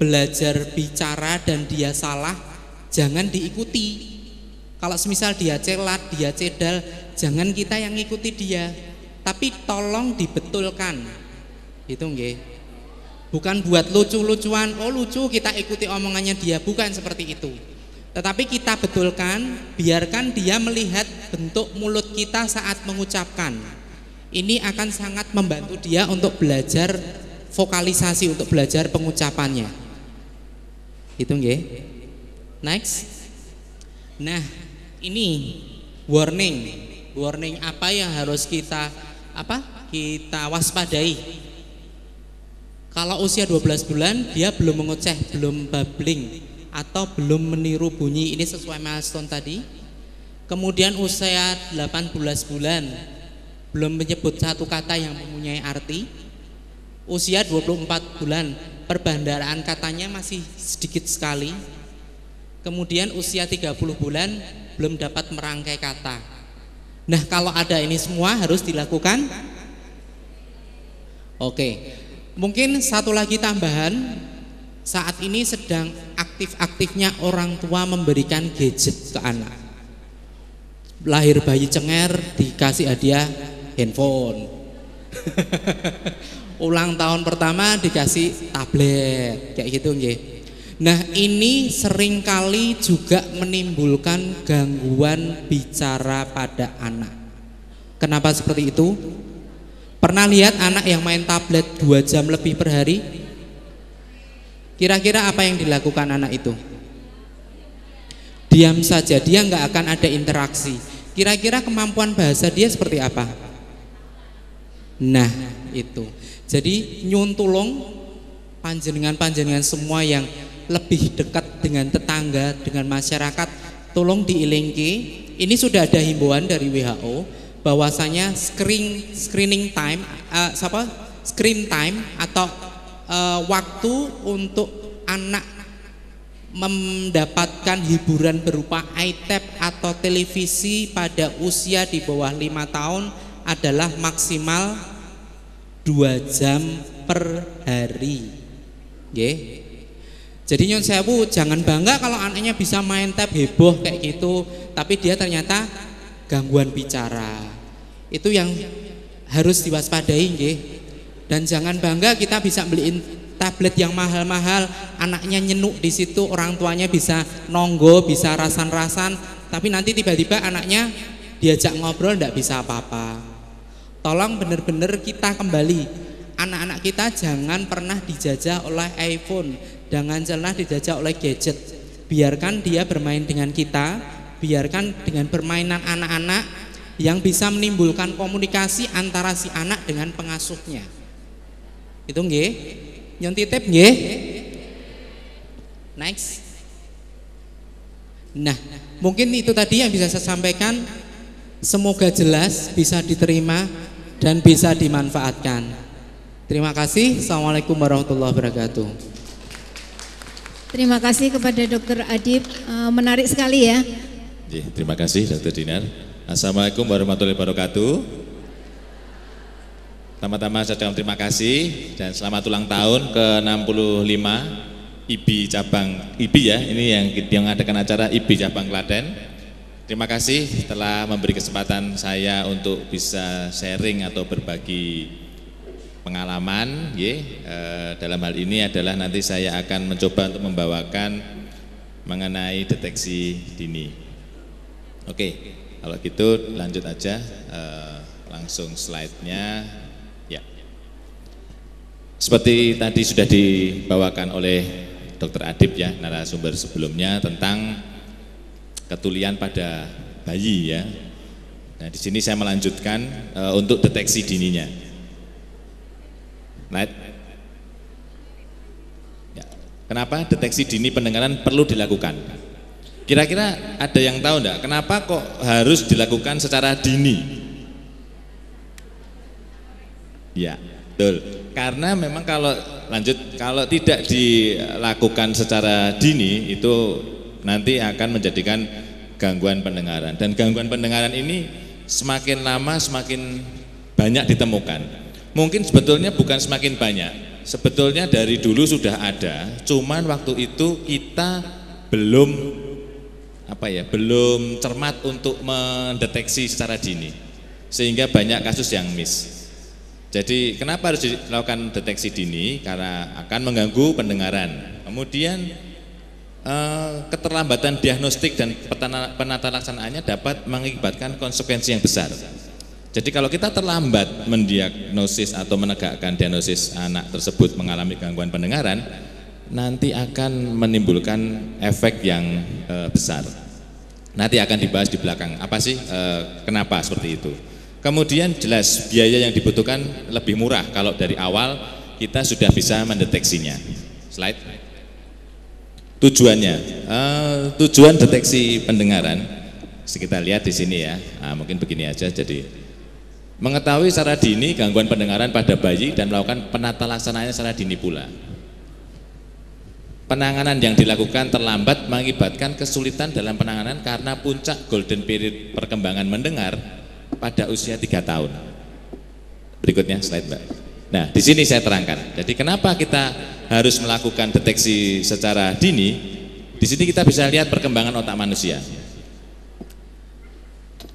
belajar bicara dan dia salah, jangan diikuti. Kalau semisal dia celat, dia cedal, jangan kita yang ngikuti dia, tapi tolong dibetulkan itu nggih Bukan buat lucu-lucuan, oh lucu kita ikuti omongannya dia, bukan seperti itu. Tetapi kita betulkan, biarkan dia melihat bentuk mulut kita saat mengucapkan. Ini akan sangat membantu dia untuk belajar vokalisasi, untuk belajar pengucapannya. Itu nggih. Next. Nah, ini warning. Warning apa yang harus kita apa? Kita waspadai. Kalau usia 12 bulan dia belum mengoceh, belum babbling, atau belum meniru bunyi ini sesuai milestone tadi. Kemudian usia 18 bulan belum menyebut satu kata yang mempunyai arti. Usia 24 bulan perbandaraan katanya masih sedikit sekali. Kemudian usia 30 bulan belum dapat merangkai kata. Nah, kalau ada ini semua harus dilakukan. Oke. Mungkin satu lagi tambahan saat ini sedang aktif-aktifnya orang tua memberikan gadget ke anak. Lahir bayi cenger dikasih hadiah handphone. Ulang tahun pertama dikasih tablet kayak gitu nggih. Nah, ini sering kali juga menimbulkan gangguan bicara pada anak. Kenapa seperti itu? Pernah lihat anak yang main tablet dua jam lebih per hari? Kira-kira apa yang dilakukan anak itu? Diam saja, dia nggak akan ada interaksi. Kira-kira kemampuan bahasa dia seperti apa? Nah, itu. Jadi nyuntulong panjenengan-panjenengan semua yang lebih dekat dengan tetangga, dengan masyarakat, tolong diilingki. Ini sudah ada himbauan dari WHO bahwasanya screen screening time, uh, siapa? Screen time atau uh, waktu untuk anak mendapatkan hiburan berupa iTab atau televisi pada usia di bawah lima tahun adalah maksimal dua jam per hari. Oke. Jadi nyon sewu jangan bangga kalau anaknya bisa main tab heboh kayak gitu, tapi dia ternyata gangguan bicara. Itu yang harus diwaspadai nggih. Dan jangan bangga kita bisa beliin tablet yang mahal-mahal, anaknya nyenuk di situ, orang tuanya bisa nonggo, bisa rasan-rasan, tapi nanti tiba-tiba anaknya diajak ngobrol tidak bisa apa-apa. Tolong benar-benar kita kembali, anak-anak kita jangan pernah dijajah oleh iPhone, jangan pernah dijajah oleh gadget. Biarkan dia bermain dengan kita, biarkan dengan permainan anak-anak yang bisa menimbulkan komunikasi antara si anak dengan pengasuhnya. Itu nggih. Nyon titip nggih. Next. Nah, mungkin itu tadi yang bisa saya sampaikan. Semoga jelas bisa diterima dan bisa dimanfaatkan. Terima kasih. Assalamualaikum warahmatullahi wabarakatuh. Terima kasih kepada Dokter Adib, menarik sekali ya. Terima kasih Dokter Dinar. Assalamualaikum warahmatullahi wabarakatuh. Pertama-tama saya ucapkan terima kasih dan selamat ulang tahun ke-65 IBI cabang IBI ya, ini yang yang adakan acara IBI cabang Klaten. Terima kasih telah memberi kesempatan saya untuk bisa sharing atau berbagi pengalaman. Ya, dalam hal ini adalah nanti saya akan mencoba untuk membawakan mengenai deteksi dini. Oke, kalau gitu lanjut aja eh, langsung slide-nya. Seperti tadi sudah dibawakan oleh Dr. Adib ya narasumber sebelumnya tentang ketulian pada bayi ya. Nah di sini saya melanjutkan e, untuk deteksi dininya. Nah, ya. Kenapa deteksi dini pendengaran perlu dilakukan? Kira-kira ada yang tahu enggak kenapa kok harus dilakukan secara dini? Ya, betul. Karena memang kalau lanjut kalau tidak dilakukan secara dini itu nanti akan menjadikan gangguan pendengaran dan gangguan pendengaran ini semakin lama semakin banyak ditemukan. Mungkin sebetulnya bukan semakin banyak, sebetulnya dari dulu sudah ada, cuman waktu itu kita belum apa ya, belum cermat untuk mendeteksi secara dini. Sehingga banyak kasus yang miss. Jadi kenapa harus dilakukan deteksi dini? Karena akan mengganggu pendengaran. Kemudian eh, keterlambatan diagnostik dan penata laksanaannya dapat mengakibatkan konsekuensi yang besar. Jadi kalau kita terlambat mendiagnosis atau menegakkan diagnosis anak tersebut mengalami gangguan pendengaran, nanti akan menimbulkan efek yang e, besar. Nanti akan dibahas di belakang. Apa sih e, kenapa seperti itu? Kemudian jelas biaya yang dibutuhkan lebih murah kalau dari awal kita sudah bisa mendeteksinya. Slide. Tujuannya, uh, tujuan deteksi pendengaran, kita lihat di sini ya. Nah, mungkin begini aja. Jadi mengetahui secara dini gangguan pendengaran pada bayi dan melakukan penata laksanaannya secara dini pula. Penanganan yang dilakukan terlambat mengakibatkan kesulitan dalam penanganan karena puncak golden period perkembangan mendengar pada usia tiga tahun. Berikutnya slide mbak. Nah di sini saya terangkan. Jadi kenapa kita harus melakukan deteksi secara dini? Di sini kita bisa lihat perkembangan otak manusia.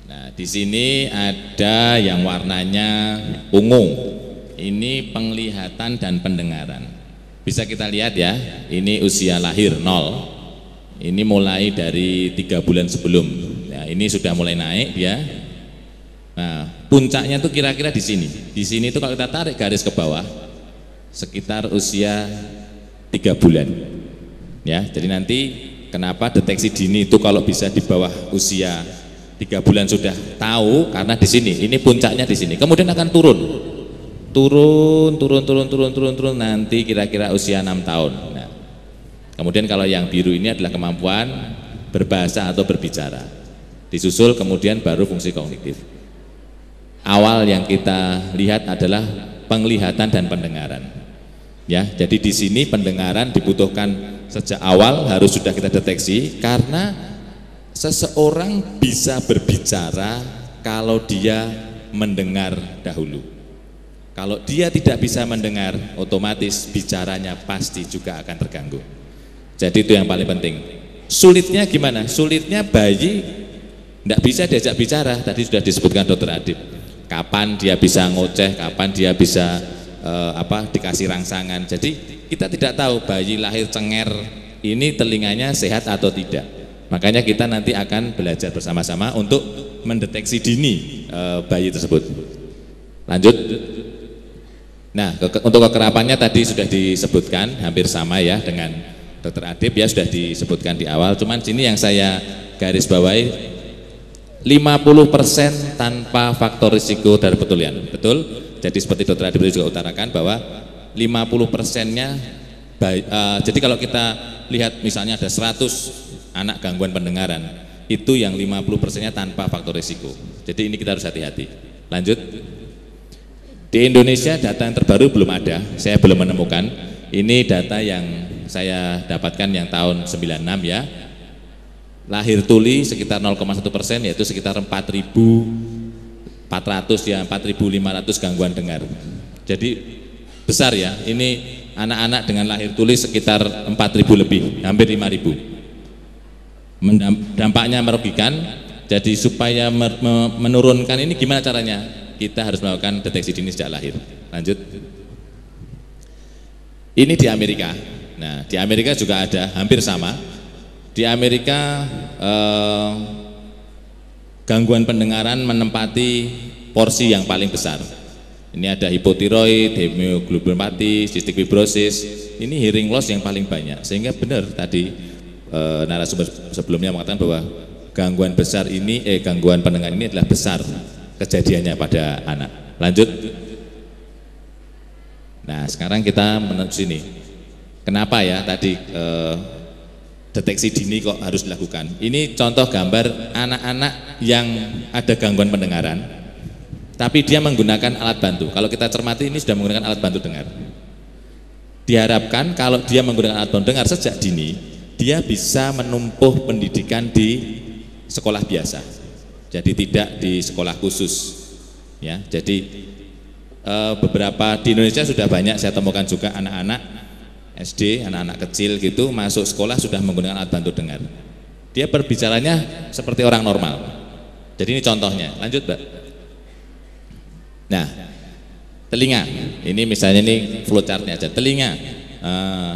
Nah di sini ada yang warnanya ungu. Ini penglihatan dan pendengaran. Bisa kita lihat ya. Ini usia lahir nol. Ini mulai dari tiga bulan sebelum. Nah, ini sudah mulai naik ya Nah, puncaknya itu kira-kira di sini. Di sini itu kalau kita tarik garis ke bawah, sekitar usia tiga bulan. Ya, jadi nanti kenapa deteksi dini itu kalau bisa di bawah usia tiga bulan sudah tahu karena di sini, ini puncaknya di sini. Kemudian akan turun, turun, turun, turun, turun, turun, turun. Nanti kira-kira usia enam tahun. Nah, kemudian kalau yang biru ini adalah kemampuan berbahasa atau berbicara. Disusul kemudian baru fungsi kognitif awal yang kita lihat adalah penglihatan dan pendengaran. Ya, jadi di sini pendengaran dibutuhkan sejak awal harus sudah kita deteksi karena seseorang bisa berbicara kalau dia mendengar dahulu. Kalau dia tidak bisa mendengar, otomatis bicaranya pasti juga akan terganggu. Jadi itu yang paling penting. Sulitnya gimana? Sulitnya bayi tidak bisa diajak bicara, tadi sudah disebutkan dokter Adib kapan dia bisa ngoceh, kapan dia bisa eh, apa dikasih rangsangan. Jadi kita tidak tahu bayi lahir cenger ini telinganya sehat atau tidak. Makanya kita nanti akan belajar bersama-sama untuk mendeteksi dini eh, bayi tersebut. Lanjut. Nah, ke, untuk kekerapannya tadi sudah disebutkan hampir sama ya dengan Dokter Adib ya sudah disebutkan di awal. Cuman sini yang saya garis bawahi 50% tanpa faktor risiko dari petulian. Betul? Jadi seperti dokter Adi juga utarakan bahwa 50 persennya uh, jadi kalau kita lihat misalnya ada 100 anak gangguan pendengaran itu yang 50 persennya tanpa faktor risiko. Jadi ini kita harus hati-hati. Lanjut. Di Indonesia data yang terbaru belum ada, saya belum menemukan. Ini data yang saya dapatkan yang tahun 96 ya lahir tuli sekitar 0,1 persen yaitu sekitar 4.400 ya 4.500 gangguan dengar. Jadi besar ya. Ini anak-anak dengan lahir tuli sekitar 4.000 lebih hampir 5.000 dampaknya merugikan. Jadi supaya menurunkan ini gimana caranya? Kita harus melakukan deteksi dini sejak lahir. Lanjut. Ini di Amerika. Nah di Amerika juga ada hampir sama di Amerika eh, gangguan pendengaran menempati porsi yang paling besar. Ini ada hipotiroid, hemoglobinopati, cystic fibrosis. Ini hearing loss yang paling banyak. Sehingga benar tadi eh, narasumber sebelumnya mengatakan bahwa gangguan besar ini, eh gangguan pendengaran ini adalah besar kejadiannya pada anak. Lanjut. Nah sekarang kita menuju sini. Kenapa ya tadi eh, deteksi dini kok harus dilakukan. Ini contoh gambar anak-anak yang ada gangguan pendengaran, tapi dia menggunakan alat bantu. Kalau kita cermati ini sudah menggunakan alat bantu dengar. Diharapkan kalau dia menggunakan alat bantu dengar sejak dini, dia bisa menumpuh pendidikan di sekolah biasa. Jadi tidak di sekolah khusus. Ya, jadi eh, beberapa di Indonesia sudah banyak saya temukan juga anak-anak SD, anak-anak kecil gitu masuk sekolah sudah menggunakan alat bantu dengar. Dia berbicaranya seperti orang normal. Jadi ini contohnya. Lanjut, Mbak. Nah, Telinga, ini misalnya ini flowchartnya aja. Telinga, uh,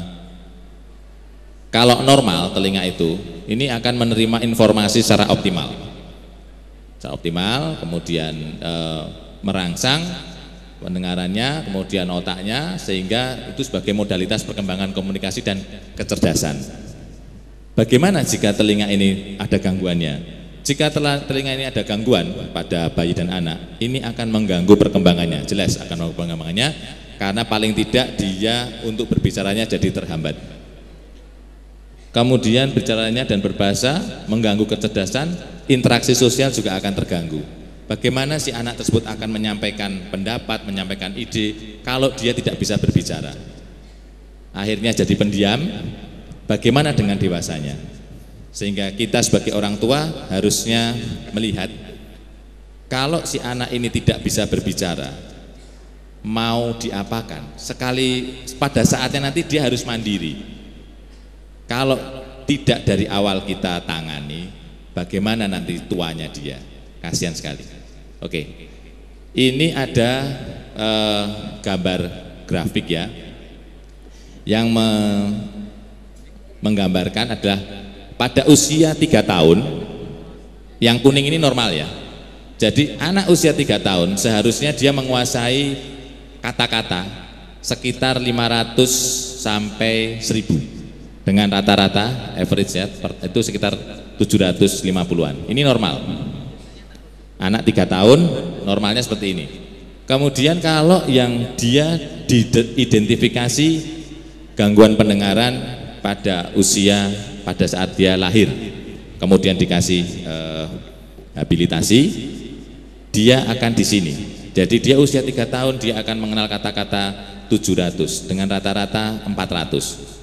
kalau normal telinga itu, ini akan menerima informasi secara optimal. Secara optimal, kemudian uh, merangsang pendengarannya, kemudian otaknya, sehingga itu sebagai modalitas perkembangan komunikasi dan kecerdasan. Bagaimana jika telinga ini ada gangguannya? Jika telinga ini ada gangguan pada bayi dan anak, ini akan mengganggu perkembangannya, jelas akan mengganggu perkembangannya, karena paling tidak dia untuk berbicaranya jadi terhambat. Kemudian bicaranya dan berbahasa mengganggu kecerdasan, interaksi sosial juga akan terganggu. Bagaimana si anak tersebut akan menyampaikan pendapat, menyampaikan ide kalau dia tidak bisa berbicara? Akhirnya jadi pendiam. Bagaimana dengan dewasanya? Sehingga kita sebagai orang tua harusnya melihat kalau si anak ini tidak bisa berbicara, mau diapakan? Sekali pada saatnya nanti dia harus mandiri. Kalau tidak dari awal kita tangani, bagaimana nanti tuanya dia? Kasihan sekali. Oke, ini ada eh, gambar grafik ya, yang me, menggambarkan adalah pada usia tiga tahun yang kuning ini normal ya. Jadi anak usia tiga tahun seharusnya dia menguasai kata-kata sekitar 500 sampai 1000 dengan rata-rata average ya itu sekitar 750-an ini normal anak tiga tahun normalnya seperti ini. Kemudian kalau yang dia diidentifikasi gangguan pendengaran pada usia pada saat dia lahir. Kemudian dikasih eh, habilitasi dia akan di sini. Jadi dia usia tiga tahun dia akan mengenal kata-kata 700 dengan rata-rata 400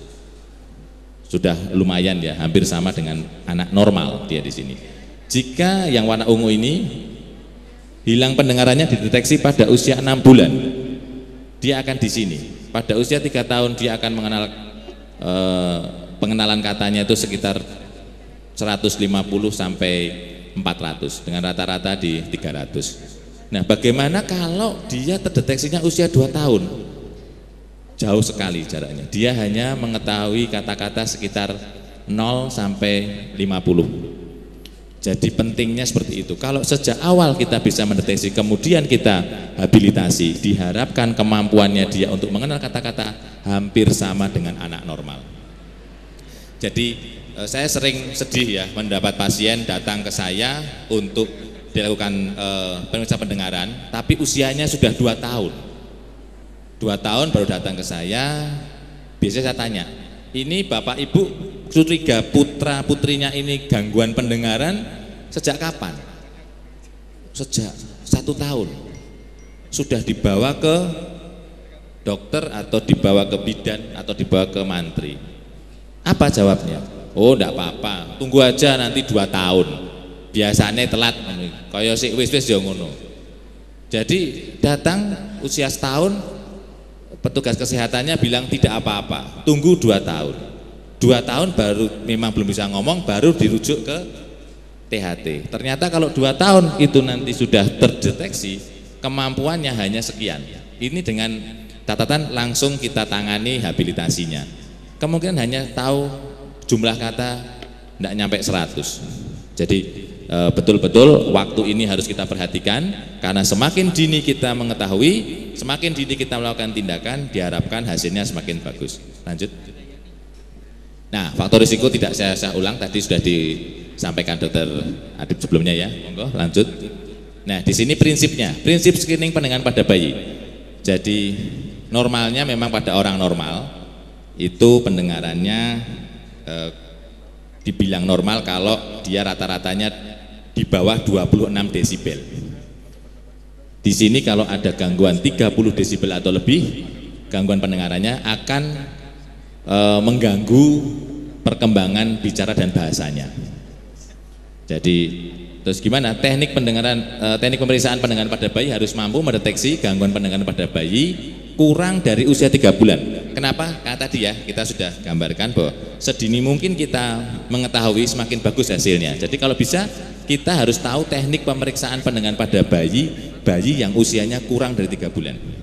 sudah lumayan ya hampir sama dengan anak normal dia di sini. Jika yang warna ungu ini hilang pendengarannya dideteksi pada usia enam bulan dia akan di sini pada usia tiga tahun dia akan mengenal eh, pengenalan katanya itu sekitar 150 sampai 400 dengan rata-rata di 300. Nah, bagaimana kalau dia terdeteksinya usia 2 tahun? Jauh sekali jaraknya. Dia hanya mengetahui kata-kata sekitar 0 sampai 50. Jadi pentingnya seperti itu. Kalau sejak awal kita bisa mendeteksi, kemudian kita habilitasi, diharapkan kemampuannya dia untuk mengenal kata-kata hampir sama dengan anak normal. Jadi eh, saya sering sedih ya mendapat pasien datang ke saya untuk dilakukan eh, pemeriksaan pendengaran, tapi usianya sudah dua tahun. Dua tahun baru datang ke saya. Biasanya saya tanya, ini bapak ibu curiga putra putrinya ini gangguan pendengaran sejak kapan? Sejak satu tahun. Sudah dibawa ke dokter atau dibawa ke bidan atau dibawa ke mantri apa jawabnya? Oh, enggak apa-apa. Tunggu aja nanti dua tahun. Biasanya telat kaya sik wis-wis ya ngono. Jadi datang usia setahun petugas kesehatannya bilang tidak apa-apa. Tunggu dua tahun. Dua tahun baru memang belum bisa ngomong, baru dirujuk ke THT. Ternyata kalau dua tahun itu nanti sudah terdeteksi, kemampuannya hanya sekian. Ini dengan catatan langsung kita tangani habilitasinya kemungkinan hanya tahu jumlah kata tidak nyampe 100 jadi eh, betul-betul waktu ini harus kita perhatikan karena semakin dini kita mengetahui semakin dini kita melakukan tindakan diharapkan hasilnya semakin bagus lanjut nah faktor risiko tidak saya, saya ulang tadi sudah disampaikan dokter Adib sebelumnya ya. Monggo lanjut. Nah di sini prinsipnya prinsip screening pendengaran pada bayi. Jadi normalnya memang pada orang normal itu pendengarannya eh, dibilang normal kalau dia rata-ratanya di bawah 26 desibel. Di sini kalau ada gangguan 30 desibel atau lebih, gangguan pendengarannya akan e, mengganggu perkembangan bicara dan bahasanya. Jadi terus gimana? Teknik pendengaran e, teknik pemeriksaan pendengaran pada bayi harus mampu mendeteksi gangguan pendengaran pada bayi kurang dari usia tiga bulan. Kenapa? Karena tadi ya kita sudah gambarkan bahwa sedini mungkin kita mengetahui semakin bagus hasilnya. Jadi kalau bisa kita harus tahu teknik pemeriksaan pendengaran pada bayi bayi yang usianya kurang dari tiga bulan.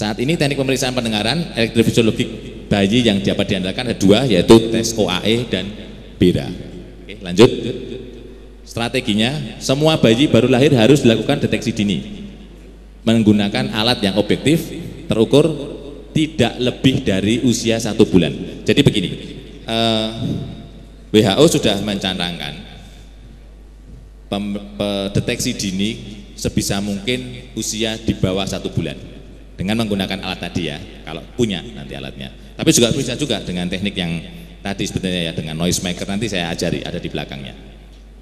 Saat ini teknik pemeriksaan pendengaran elektrofisiologik bayi yang dapat diandalkan ada dua yaitu tes OAE dan BERA. Oke, lanjut. Strateginya, semua bayi baru lahir harus dilakukan deteksi dini menggunakan alat yang objektif, terukur, tidak lebih dari usia satu bulan. Jadi begini, eh, WHO sudah mencanangkan deteksi dini sebisa mungkin usia di bawah satu bulan dengan menggunakan alat tadi ya, kalau punya nanti alatnya. Tapi juga bisa juga dengan teknik yang tadi sebenarnya ya dengan noise maker nanti saya ajari ada di belakangnya.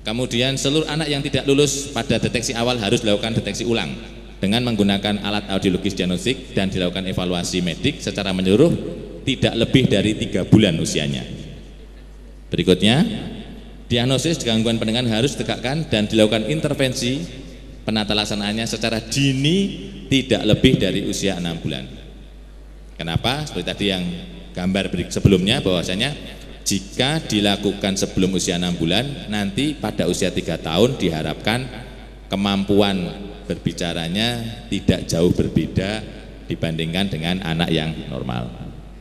Kemudian seluruh anak yang tidak lulus pada deteksi awal harus dilakukan deteksi ulang dengan menggunakan alat audiologis diagnostik dan dilakukan evaluasi medik secara menyeluruh tidak lebih dari tiga bulan usianya. Berikutnya, diagnosis gangguan pendengaran harus ditegakkan dan dilakukan intervensi penata laksanaannya secara dini tidak lebih dari usia enam bulan. Kenapa? Seperti tadi yang gambar sebelumnya bahwasanya jika dilakukan sebelum usia enam bulan, nanti pada usia tiga tahun diharapkan kemampuan berbicaranya tidak jauh berbeda dibandingkan dengan anak yang normal.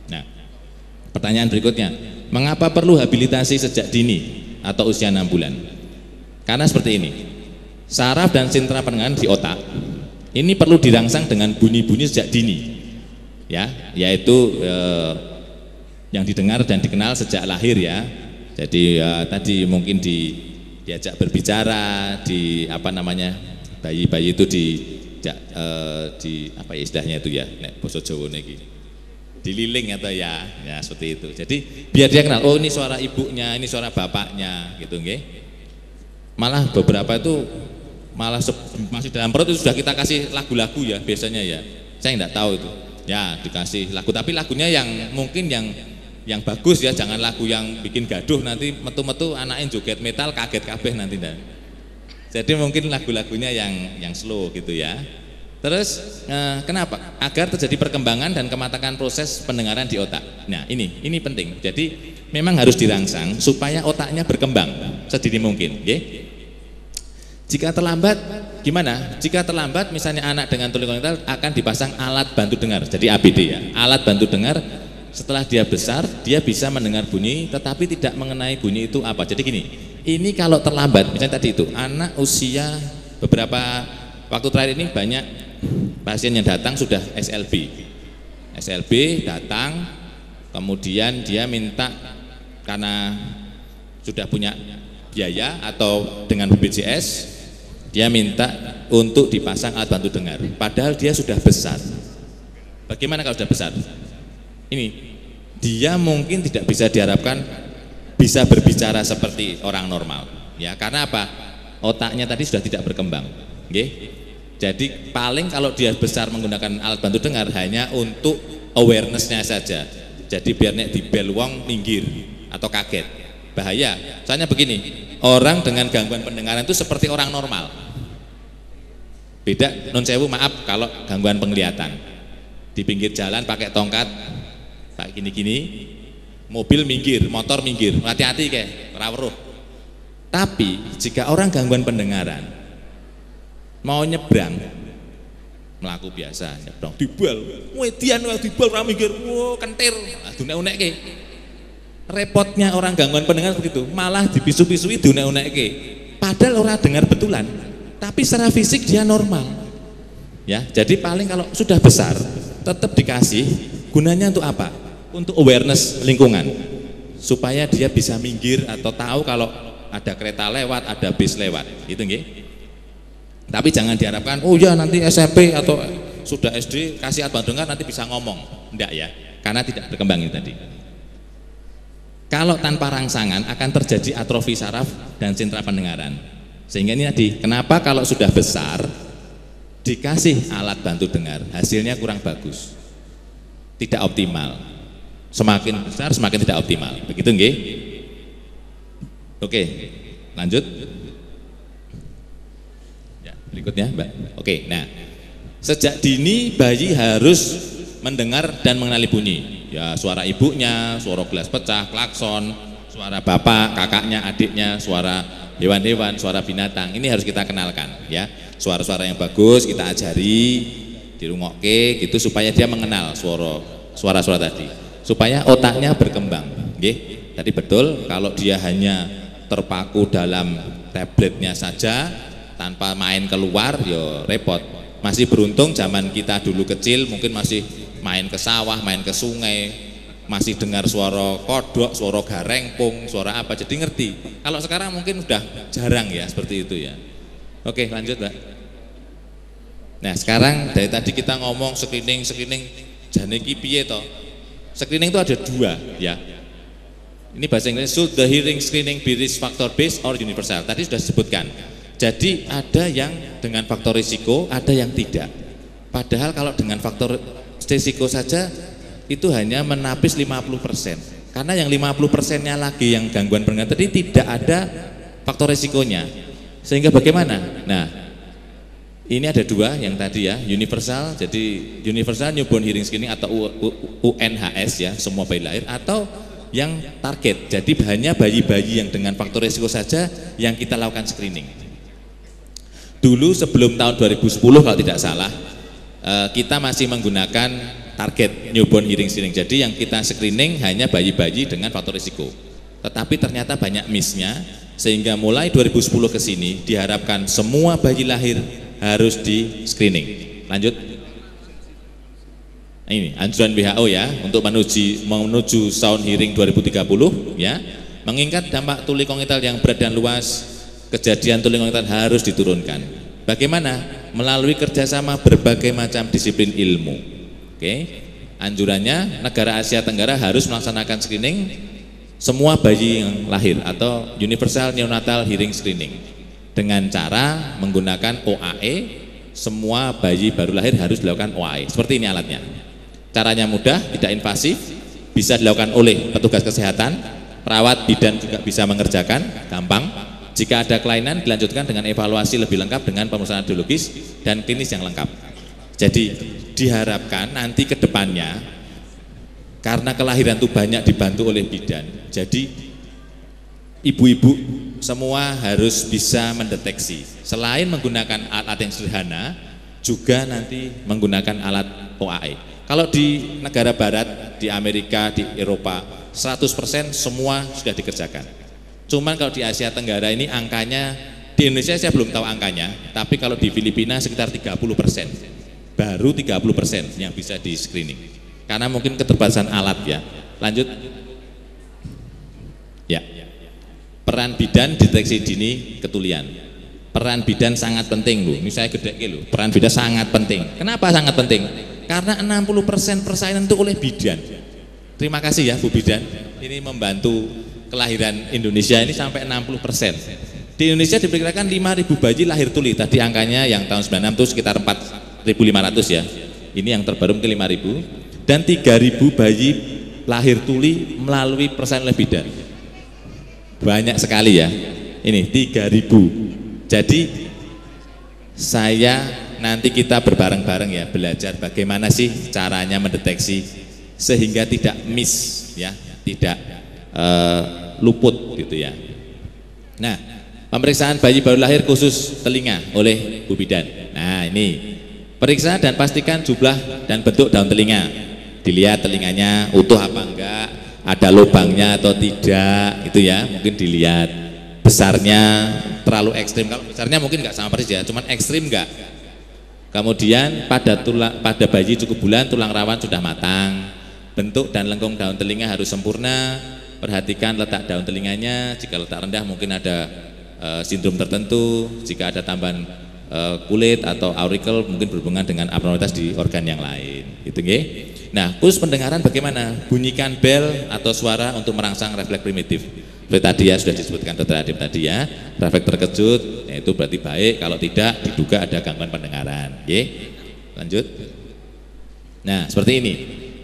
Nah, pertanyaan berikutnya, mengapa perlu habilitasi sejak dini atau usia enam bulan? Karena seperti ini, saraf dan sentra pendengaran di otak ini perlu dirangsang dengan bunyi-bunyi sejak dini, ya, yaitu eh, yang didengar dan dikenal sejak lahir ya. Jadi ya, tadi mungkin di diajak berbicara, di apa namanya bayi-bayi itu di ja- eh, di apa ya istilahnya itu ya, nek basa Jawa niki. Dililing atau ya, ya seperti itu. Jadi biar dia kenal, oh ini suara ibunya, ini suara bapaknya, gitu nggih. Malah beberapa itu malah masih dalam perut itu sudah kita kasih lagu-lagu ya biasanya ya. Saya enggak tahu itu. Ya dikasih lagu, tapi lagunya yang mungkin yang yang bagus ya, jangan lagu yang bikin gaduh nanti metu-metu anaknya joget metal kaget kabeh nanti dan. Jadi mungkin lagu-lagunya yang yang slow gitu ya. Terus eh, kenapa? Agar terjadi perkembangan dan kematangan proses pendengaran di otak. Nah ini ini penting. Jadi memang harus dirangsang supaya otaknya berkembang sedini mungkin. nggih. Jika terlambat, gimana? Jika terlambat, misalnya anak dengan tuli kongnital akan dipasang alat bantu dengar, jadi ABD ya. Alat bantu dengar setelah dia besar, dia bisa mendengar bunyi, tetapi tidak mengenai bunyi itu apa. Jadi gini, ini kalau terlambat, misalnya tadi itu, anak usia beberapa waktu terakhir ini banyak pasien yang datang sudah SLB. SLB datang, kemudian dia minta karena sudah punya biaya atau dengan BPJS dia minta untuk dipasang alat bantu dengar. Padahal dia sudah besar. Bagaimana kalau sudah besar? Ini dia mungkin tidak bisa diharapkan bisa berbicara seperti orang normal. Ya karena apa? Otaknya tadi sudah tidak berkembang. Nggih? jadi paling kalau dia besar menggunakan alat bantu dengar hanya untuk awarenessnya saja. Jadi biar nek di bel wong minggir atau kaget. Bahaya. Soalnya begini orang dengan gangguan pendengaran itu seperti orang normal. Beda non sewu maaf kalau gangguan penglihatan. Di pinggir jalan pakai tongkat kayak gini-gini. Mobil minggir motor minggir. Hati-hati kayak rawruh tapi jika orang gangguan pendengaran mau nyebrang melaku biasa nyebrang. Dibal. Wedian dibal ora minggir. Wow kentir. Dunek-unek ke repotnya orang gangguan pendengar begitu malah dipisu-pisui dunek-unek ke padahal orang dengar betulan tapi secara fisik dia normal. Ya jadi paling kalau sudah besar tetap dikasih gunanya untuk apa? Untuk awareness lingkungan. Supaya dia bisa minggir atau tahu kalau ada kereta lewat ada bis lewat. Gitu nggih. Tapi jangan diharapkan oh ya nanti SMP atau sudah SD kasih alat dengar nanti bisa ngomong. Enggak ya. Karena tidak berkembang itu tadi kalau tanpa rangsangan akan terjadi atrofi saraf dan sentra pendengaran. Sehingga ini tadi, kenapa kalau sudah besar dikasih alat bantu dengar, hasilnya kurang bagus. Tidak optimal. Semakin besar semakin tidak optimal. Begitu nggih? Oke, lanjut. Ya, berikutnya, Mbak. Oke, nah. Sejak dini bayi harus mendengar dan mengenali bunyi. Ya, suara ibunya, suara gelas pecah, klakson, suara bapak, kakaknya, adiknya, suara hewan-hewan, suara binatang. Ini harus kita kenalkan ya. Suara-suara yang bagus kita ajari. dirungokke gitu supaya dia mengenal suara suara-suara tadi supaya otaknya berkembang nggih tadi betul kalau dia hanya terpaku dalam tabletnya saja tanpa main keluar ya repot masih beruntung zaman kita dulu kecil mungkin masih main ke sawah main ke sungai masih dengar suara kodok, suara garengpung, suara apa, jadi ngerti. Kalau sekarang mungkin udah jarang ya seperti itu ya. Oke lanjut mbak. Nah sekarang dari tadi kita ngomong screening, screening, janeki piye toh? Screening itu ada dua ya. Ini bahasa Inggris, should the hearing screening be risk factor based or universal? Tadi sudah disebutkan. Jadi ada yang dengan faktor risiko, ada yang tidak. Padahal kalau dengan faktor risiko saja itu hanya menapis 50%. Karena yang 50%-nya lagi yang gangguan pendengaran tadi tidak ada faktor risikonya. Sehingga bagaimana? Nah, ini ada dua yang tadi ya, universal. Jadi universal newborn hearing screening atau UNHS ya, semua bayi lahir atau yang target. Jadi hanya bayi-bayi yang dengan faktor risiko saja yang kita lakukan screening. Dulu sebelum tahun 2010 kalau tidak salah, kita masih menggunakan target newborn hearing screening. Jadi yang kita screening hanya bayi-bayi dengan faktor risiko. Tetapi ternyata banyak missnya sehingga mulai 2010 ke sini diharapkan semua bayi lahir harus di screening. Lanjut. Nah, ini anjuran WHO ya untuk menuju menuju sound hearing 2030 ya. Mengingat dampak tuli kongnital yang berat dan luas, kejadian tuli kongnital harus diturunkan. Bagaimana? Melalui kerjasama berbagai macam disiplin ilmu. Oke, anjurannya negara Asia Tenggara harus melaksanakan screening semua bayi yang lahir atau universal neonatal hearing screening dengan cara menggunakan OAE semua bayi baru lahir harus dilakukan OAE seperti ini alatnya. Caranya mudah tidak invasif bisa dilakukan oleh petugas kesehatan perawat bidan juga bisa mengerjakan gampang jika ada kelainan dilanjutkan dengan evaluasi lebih lengkap dengan pemeriksaan radiologis dan klinis yang lengkap jadi diharapkan nanti ke depannya karena kelahiran itu banyak dibantu oleh bidan. Jadi ibu-ibu semua harus bisa mendeteksi. Selain menggunakan alat yang sederhana, juga nanti menggunakan alat OAE. Kalau di negara barat, di Amerika, di Eropa, 100% semua sudah dikerjakan. Cuman kalau di Asia Tenggara ini angkanya, di Indonesia saya belum tahu angkanya, tapi kalau di Filipina sekitar 30 persen. Baru 30% yang bisa di screening. Karena mungkin keterbatasan alat ya. Lanjut. Ya. Peran bidan deteksi dini ketulian. Peran bidan sangat penting Bu. Ini saya gede loh peran bidan sangat penting. Kenapa sangat penting? Karena 60% persalinan itu oleh bidan. Terima kasih ya Bu Bidan. Ini membantu kelahiran Indonesia ini sampai 60% di Indonesia diperkirakan 5.000 bayi lahir tuli. Tadi angkanya yang tahun 96 itu sekitar 4 1.500 ya. Ini yang terbaru mungkin 5.000 dan 3.000 bayi lahir tuli melalui persen lebih bidan banyak sekali ya. Ini 3.000 jadi saya nanti kita berbareng-bareng ya belajar bagaimana sih caranya mendeteksi sehingga tidak miss ya tidak uh, luput gitu ya nah pemeriksaan bayi baru lahir khusus telinga oleh Bu Bidan nah ini Periksa dan pastikan jumlah dan bentuk daun telinga. Dilihat telinganya utuh apa enggak, ada lubangnya atau tidak, itu ya, mungkin dilihat. Besarnya terlalu ekstrim, kalau besarnya mungkin enggak sama persis ya, cuman ekstrim enggak. Kemudian pada tulang pada bayi cukup bulan tulang rawan sudah matang. Bentuk dan lengkung daun telinga harus sempurna. Perhatikan letak daun telinganya, jika letak rendah mungkin ada e, sindrom tertentu, jika ada tambahan Eh, kulit atau auricle mungkin berhubungan dengan abnormalitas di organ yang lain gitu nggih. Nah, khusus pendengaran bagaimana? Bunyikan bel atau suara untuk merangsang refleks primitif. Seperti tadi ya sudah disebutkan dokter Adib tadi ya, refleks terkejut ya itu berarti baik, kalau tidak diduga ada gangguan pendengaran. Oke. Lanjut. Nah, seperti ini.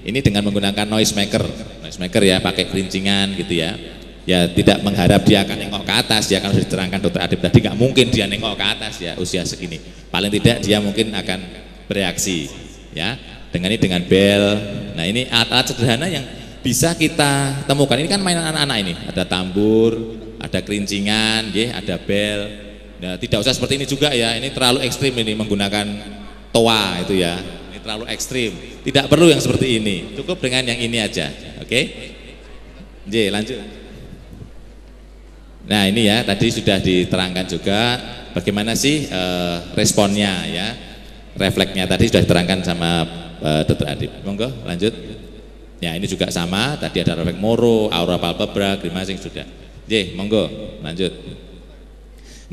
Ini dengan menggunakan noise maker. Noise maker ya pakai kerincingan gitu ya. Ya tidak mengharap dia akan nengok ke atas ya kalau diterangkan dokter Adib. Tadi nggak mungkin dia nengok ke atas ya usia segini. Paling tidak dia mungkin akan bereaksi ya. Dengan ini dengan bel. Nah ini alat-alat sederhana yang bisa kita temukan. Ini kan mainan anak-anak ini. Ada tambur ada kerincingan ya, ada bel. Nah, tidak usah seperti ini juga ya. Ini terlalu ekstrim ini menggunakan toa itu ya. Terlalu ekstrim. Tidak perlu yang seperti ini. Cukup dengan yang ini aja. Oke? J, lanjut. Nah, ini ya tadi sudah diterangkan juga bagaimana sih eh, responnya ya. Refleksnya tadi sudah diterangkan sama eh, Dr. Adib. Monggo, lanjut. Ya, ini juga sama. Tadi ada refleks moro, aura palpebra, grimacing sudah. J, monggo, lanjut.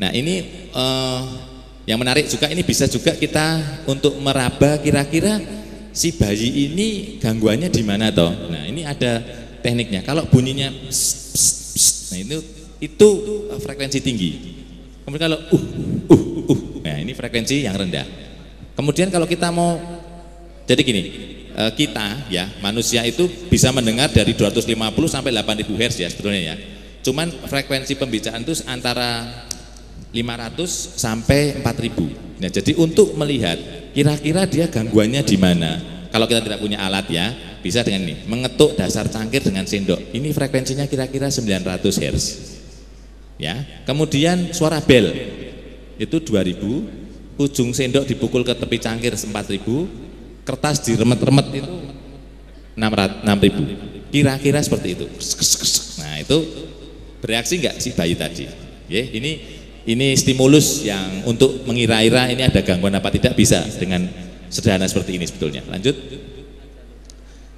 Nah, ini eh, yang menarik juga ini bisa juga kita untuk meraba kira-kira si bayi ini gangguannya di mana toh. Nah, ini ada tekniknya. Kalau bunyinya pss, pss, pss, nah itu itu frekuensi tinggi. Kemudian kalau uh uh uh, nah ini frekuensi yang rendah. Kemudian kalau kita mau jadi gini, eh, kita ya manusia itu bisa mendengar dari 250 sampai 8000 Hz ya sebetulnya ya. Cuman frekuensi pembicaraan itu antara 500 sampai 4000. Nah, jadi untuk melihat kira-kira dia gangguannya di mana. Kalau kita tidak punya alat ya, bisa dengan ini, mengetuk dasar cangkir dengan sendok. Ini frekuensinya kira-kira 900 Hz. Ya. Kemudian suara bel itu 2000, ujung sendok dipukul ke tepi cangkir 4000, kertas diremet-remet itu 600 6000. Kira-kira seperti itu. Nah, itu bereaksi enggak si bayi tadi? Ya, ini ini stimulus yang untuk mengira-ira ini ada gangguan apa tidak bisa dengan sederhana seperti ini sebetulnya. Lanjut.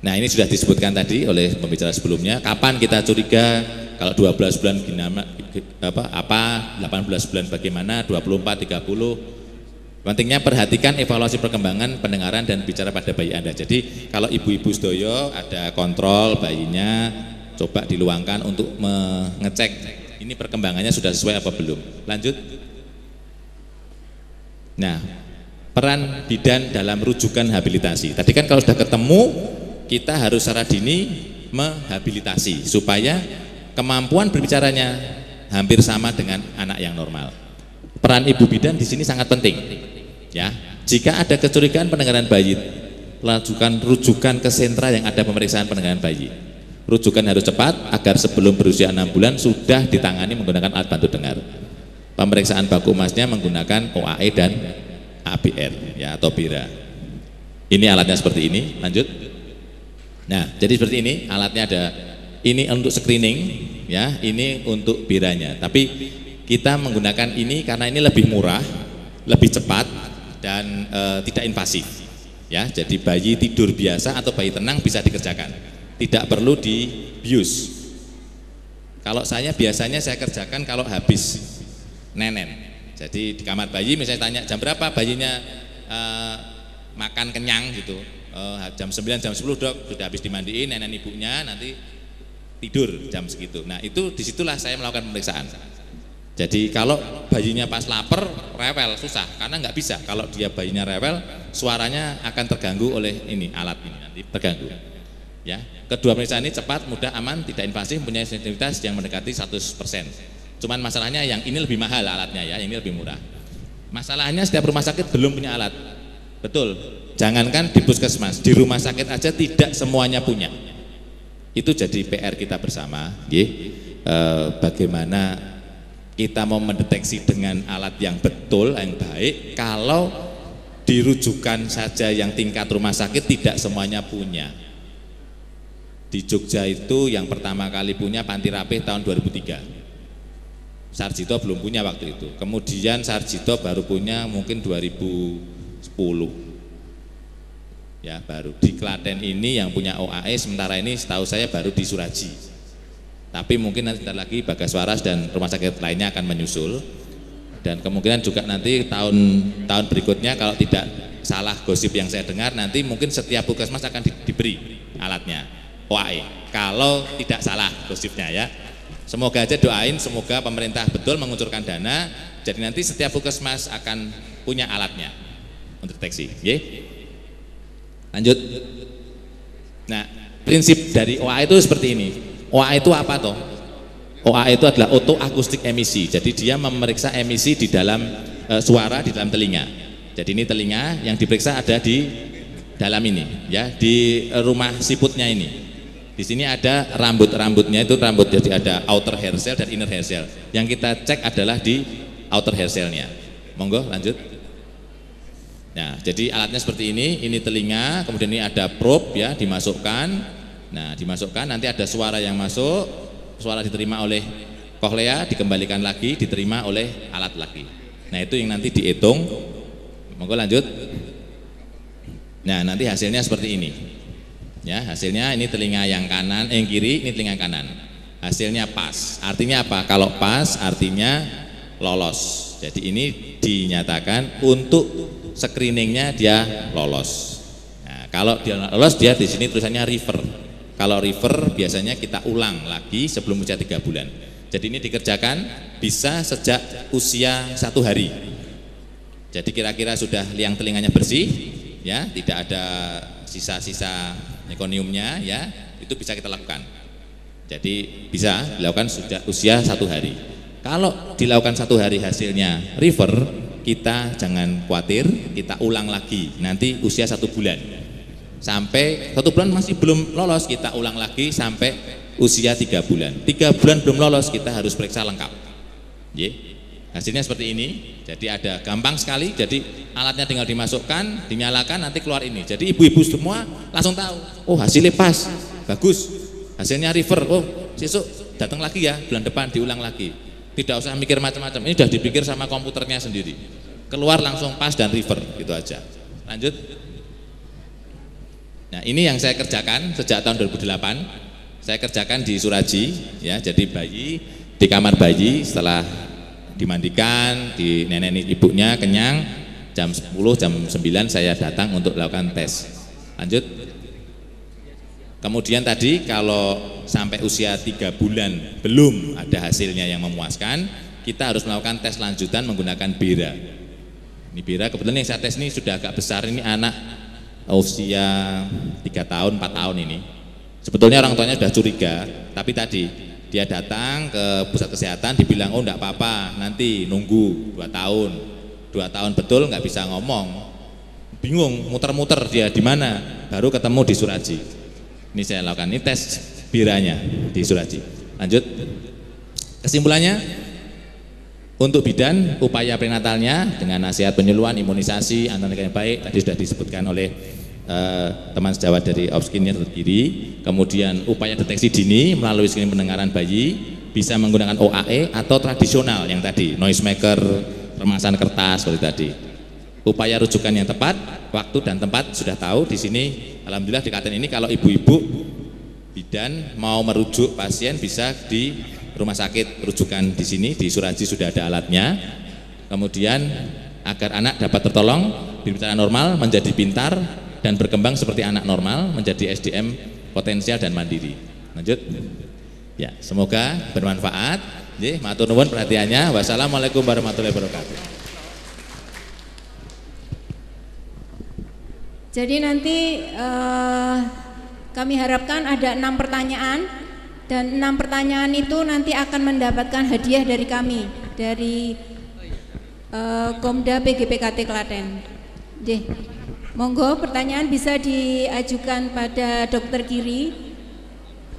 Nah ini sudah disebutkan tadi oleh pembicara sebelumnya. Kapan kita curiga kalau 12 bulan gimana, apa, apa 18 bulan bagaimana, 24, 30. Pentingnya perhatikan evaluasi perkembangan pendengaran dan bicara pada bayi Anda. Jadi kalau ibu-ibu sedoyo ada kontrol bayinya, coba diluangkan untuk mengecek ini perkembangannya sudah sesuai apa belum. Lanjut. Nah, peran bidan dalam rujukan habilitasi. Tadi kan kalau sudah ketemu, kita harus secara dini menghabilitasi supaya kemampuan berbicaranya hampir sama dengan anak yang normal. Peran ibu bidan di sini sangat penting. Ya, jika ada kecurigaan pendengaran bayi, lakukan rujukan ke sentra yang ada pemeriksaan pendengaran bayi. Rujukan harus cepat agar sebelum berusia enam bulan sudah ditangani menggunakan alat bantu dengar. Pemeriksaan baku emasnya menggunakan OAE dan ABR ya atau BIRA. Ini alatnya seperti ini. Lanjut. Nah, jadi seperti ini alatnya ada ini untuk screening ya, ini untuk biranya. Tapi kita menggunakan ini karena ini lebih murah, lebih cepat dan e, tidak invasif. Ya, jadi bayi tidur biasa atau bayi tenang bisa dikerjakan. Tidak perlu dibius. Kalau saya biasanya saya kerjakan kalau habis nenen. Jadi di kamar bayi misalnya tanya jam berapa bayinya e, makan kenyang gitu. E, jam 9 jam 10 dok sudah habis dimandiin nenen ibunya nanti tidur jam segitu. Nah itu di situlah saya melakukan pemeriksaan. Jadi kalau bayinya pas lapar, rewel susah karena nggak bisa. Kalau dia bayinya rewel, suaranya akan terganggu oleh ini alat ini nanti terganggu. Ya, kedua pemeriksaan ini cepat, mudah, aman, tidak invasif, punya sensitivitas yang mendekati 100%. Cuman masalahnya yang ini lebih mahal alatnya ya, ini lebih murah. Masalahnya setiap rumah sakit belum punya alat. Betul. Jangankan di puskesmas, di rumah sakit aja tidak semuanya punya. Itu jadi PR kita bersama, ya. E, bagaimana kita mau mendeteksi dengan alat yang betul, yang baik, kalau dirujukan saja yang tingkat rumah sakit tidak semuanya punya. Di Jogja itu yang pertama kali punya Panti Rapih tahun 2003. Sarjito belum punya waktu itu. Kemudian Sarjito baru punya mungkin 2010. Ya, baru di Klaten ini yang punya OAE sementara ini setahu saya baru di Suraji tapi mungkin nanti lagi Bagas Waras dan rumah sakit lainnya akan menyusul dan kemungkinan juga nanti tahun tahun berikutnya kalau tidak salah gosip yang saya dengar nanti mungkin setiap puskesmas akan di, diberi alatnya OAE kalau tidak salah gosipnya ya semoga aja doain semoga pemerintah betul mengucurkan dana jadi nanti setiap puskesmas akan punya alatnya untuk deteksi Ye? lanjut nah prinsip dari OAE itu seperti ini OA itu apa toh? OA itu adalah auto akustik emisi. Jadi dia memeriksa emisi di dalam e, suara di dalam telinga. Jadi ini telinga yang diperiksa ada di dalam ini, ya di rumah siputnya ini. Di sini ada rambut-rambutnya itu rambut jadi ada outer hair cell dan inner hair cell. Yang kita cek adalah di outer hair cellnya. Monggo lanjut. Nah, jadi alatnya seperti ini, ini telinga, kemudian ini ada probe ya, dimasukkan. Nah, dimasukkan nanti ada suara yang masuk, suara diterima oleh koklea, dikembalikan lagi, diterima oleh alat lagi. Nah, itu yang nanti dihitung. Monggo lanjut. Nah, nanti hasilnya seperti ini. Ya, hasilnya ini telinga yang kanan, eh, yang kiri, ini telinga kanan. Hasilnya pas. Artinya apa? Kalau pas artinya lolos. Jadi ini dinyatakan untuk screeningnya dia lolos. Nah, kalau dia lolos dia di sini tulisannya refer. Kalau refer biasanya kita ulang lagi sebelum usia tiga bulan. Jadi ini dikerjakan bisa sejak usia satu hari. Jadi kira-kira sudah liang telinganya bersih, ya tidak ada sisa-sisa ekoniumnya, ya itu bisa kita lakukan. Jadi bisa dilakukan sejak usia satu hari. Kalau dilakukan satu hari hasilnya river, kita jangan khawatir, kita ulang lagi. Nanti usia satu bulan. Sampai satu bulan masih belum lolos, kita ulang lagi sampai usia tiga bulan. Tiga bulan belum lolos, kita harus periksa lengkap. Ye. Hasilnya seperti ini. Jadi ada gampang sekali. Jadi alatnya tinggal dimasukkan, dinyalakan, nanti keluar ini. Jadi ibu-ibu semua langsung tahu. Oh hasilnya pas, bagus. Hasilnya river. Oh besok datang lagi ya bulan depan diulang lagi tidak usah mikir macam-macam. Ini sudah dipikir sama komputernya sendiri. Keluar langsung pas dan river gitu aja. Lanjut. Nah, ini yang saya kerjakan sejak tahun 2008. Saya kerjakan di Suraji ya, jadi bayi di kamar bayi setelah dimandikan, di nenek ibunya kenyang, jam 10, jam 9 saya datang untuk lakukan tes. Lanjut. Kemudian tadi kalau sampai usia tiga bulan belum ada hasilnya yang memuaskan, kita harus melakukan tes lanjutan menggunakan bira. Ini bira kebetulan yang saya tes ini sudah agak besar, ini anak usia tiga tahun, 4 tahun ini. Sebetulnya orang tuanya sudah curiga, tapi tadi dia datang ke pusat kesehatan dibilang oh enggak apa-apa, nanti nunggu dua tahun. Dua tahun betul nggak bisa ngomong. Bingung, muter-muter dia di mana, baru ketemu di Suraji ini saya lakukan, ini tes biranya di Suraji. Lanjut. Kesimpulannya, untuk bidan, upaya prenatalnya dengan nasihat penyuluhan, imunisasi, antar yang baik, tadi sudah disebutkan oleh eh, teman sejawat dari Opskin terdiri. Kemudian upaya deteksi dini melalui screening pendengaran bayi, bisa menggunakan OAE atau tradisional yang tadi, noisemaker, remasan kertas seperti tadi. Upaya rujukan yang tepat, waktu dan tempat sudah tahu di sini Alhamdulillah di Klaten ini kalau ibu-ibu bidan mau merujuk pasien bisa di rumah sakit rujukan di sini di Suraji sudah ada alatnya. Kemudian agar anak dapat tertolong berbicara normal menjadi pintar dan berkembang seperti anak normal menjadi SDM potensial dan mandiri. Lanjut. Ya, semoga bermanfaat. Jadi, matur nuwun perhatiannya. Wassalamualaikum warahmatullahi wabarakatuh. Jadi nanti uh, kami harapkan ada enam pertanyaan dan enam pertanyaan itu nanti akan mendapatkan hadiah dari kami dari uh, Komda PGPKT Klaten. Jadi, monggo pertanyaan bisa diajukan pada Dokter Kiri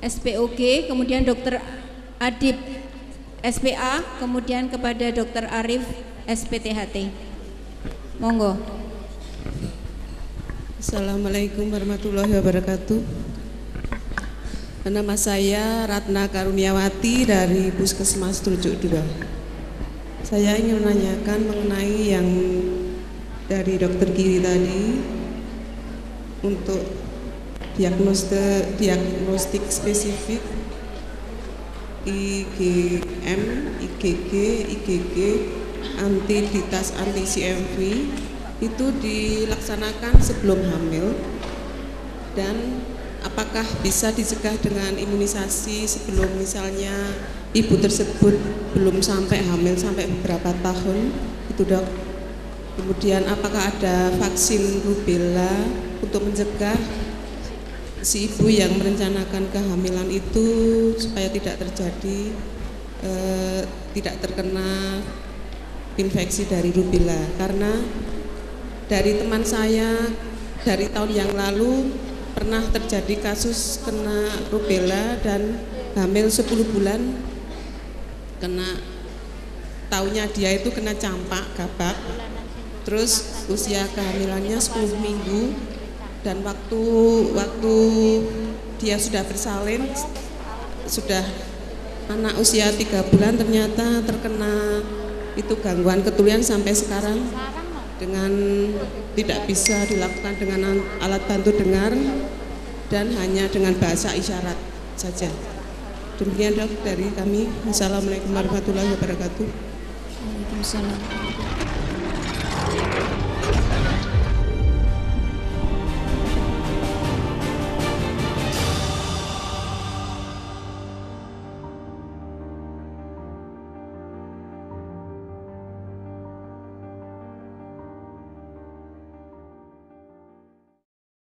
SPOG, kemudian Dokter Adib SPA, kemudian kepada Dokter Arif SPTHT. Monggo. Assalamualaikum warahmatullahi wabarakatuh. Nama saya Ratna Karuniawati dari Puskesmas Trujuk 2. Saya ingin menanyakan mengenai yang dari dokter Giri tadi untuk diagnostik, diagnostik spesifik IgM, IgG, IgG, anti ditas anti CMV itu dilaksanakan sebelum hamil. Dan apakah bisa dicegah dengan imunisasi sebelum misalnya ibu tersebut belum sampai hamil sampai beberapa tahun? Itu dok kemudian apakah ada vaksin rubella untuk mencegah si ibu yang merencanakan kehamilan itu supaya tidak terjadi eh, tidak terkena infeksi dari rubella? Karena dari teman saya dari tahun yang lalu pernah terjadi kasus kena rubella dan hamil 10 bulan. Kena taunya dia itu kena campak gabak terus usia kehamilannya 10 minggu dan waktu waktu dia sudah bersalin sudah anak usia tiga bulan ternyata terkena itu gangguan ketulian sampai sekarang dengan tidak bisa dilakukan dengan alat bantu dengar dan hanya dengan bahasa isyarat saja. Demikian dok dari kami. Assalamualaikum warahmatullahi wabarakatuh. Waalaikumsalam.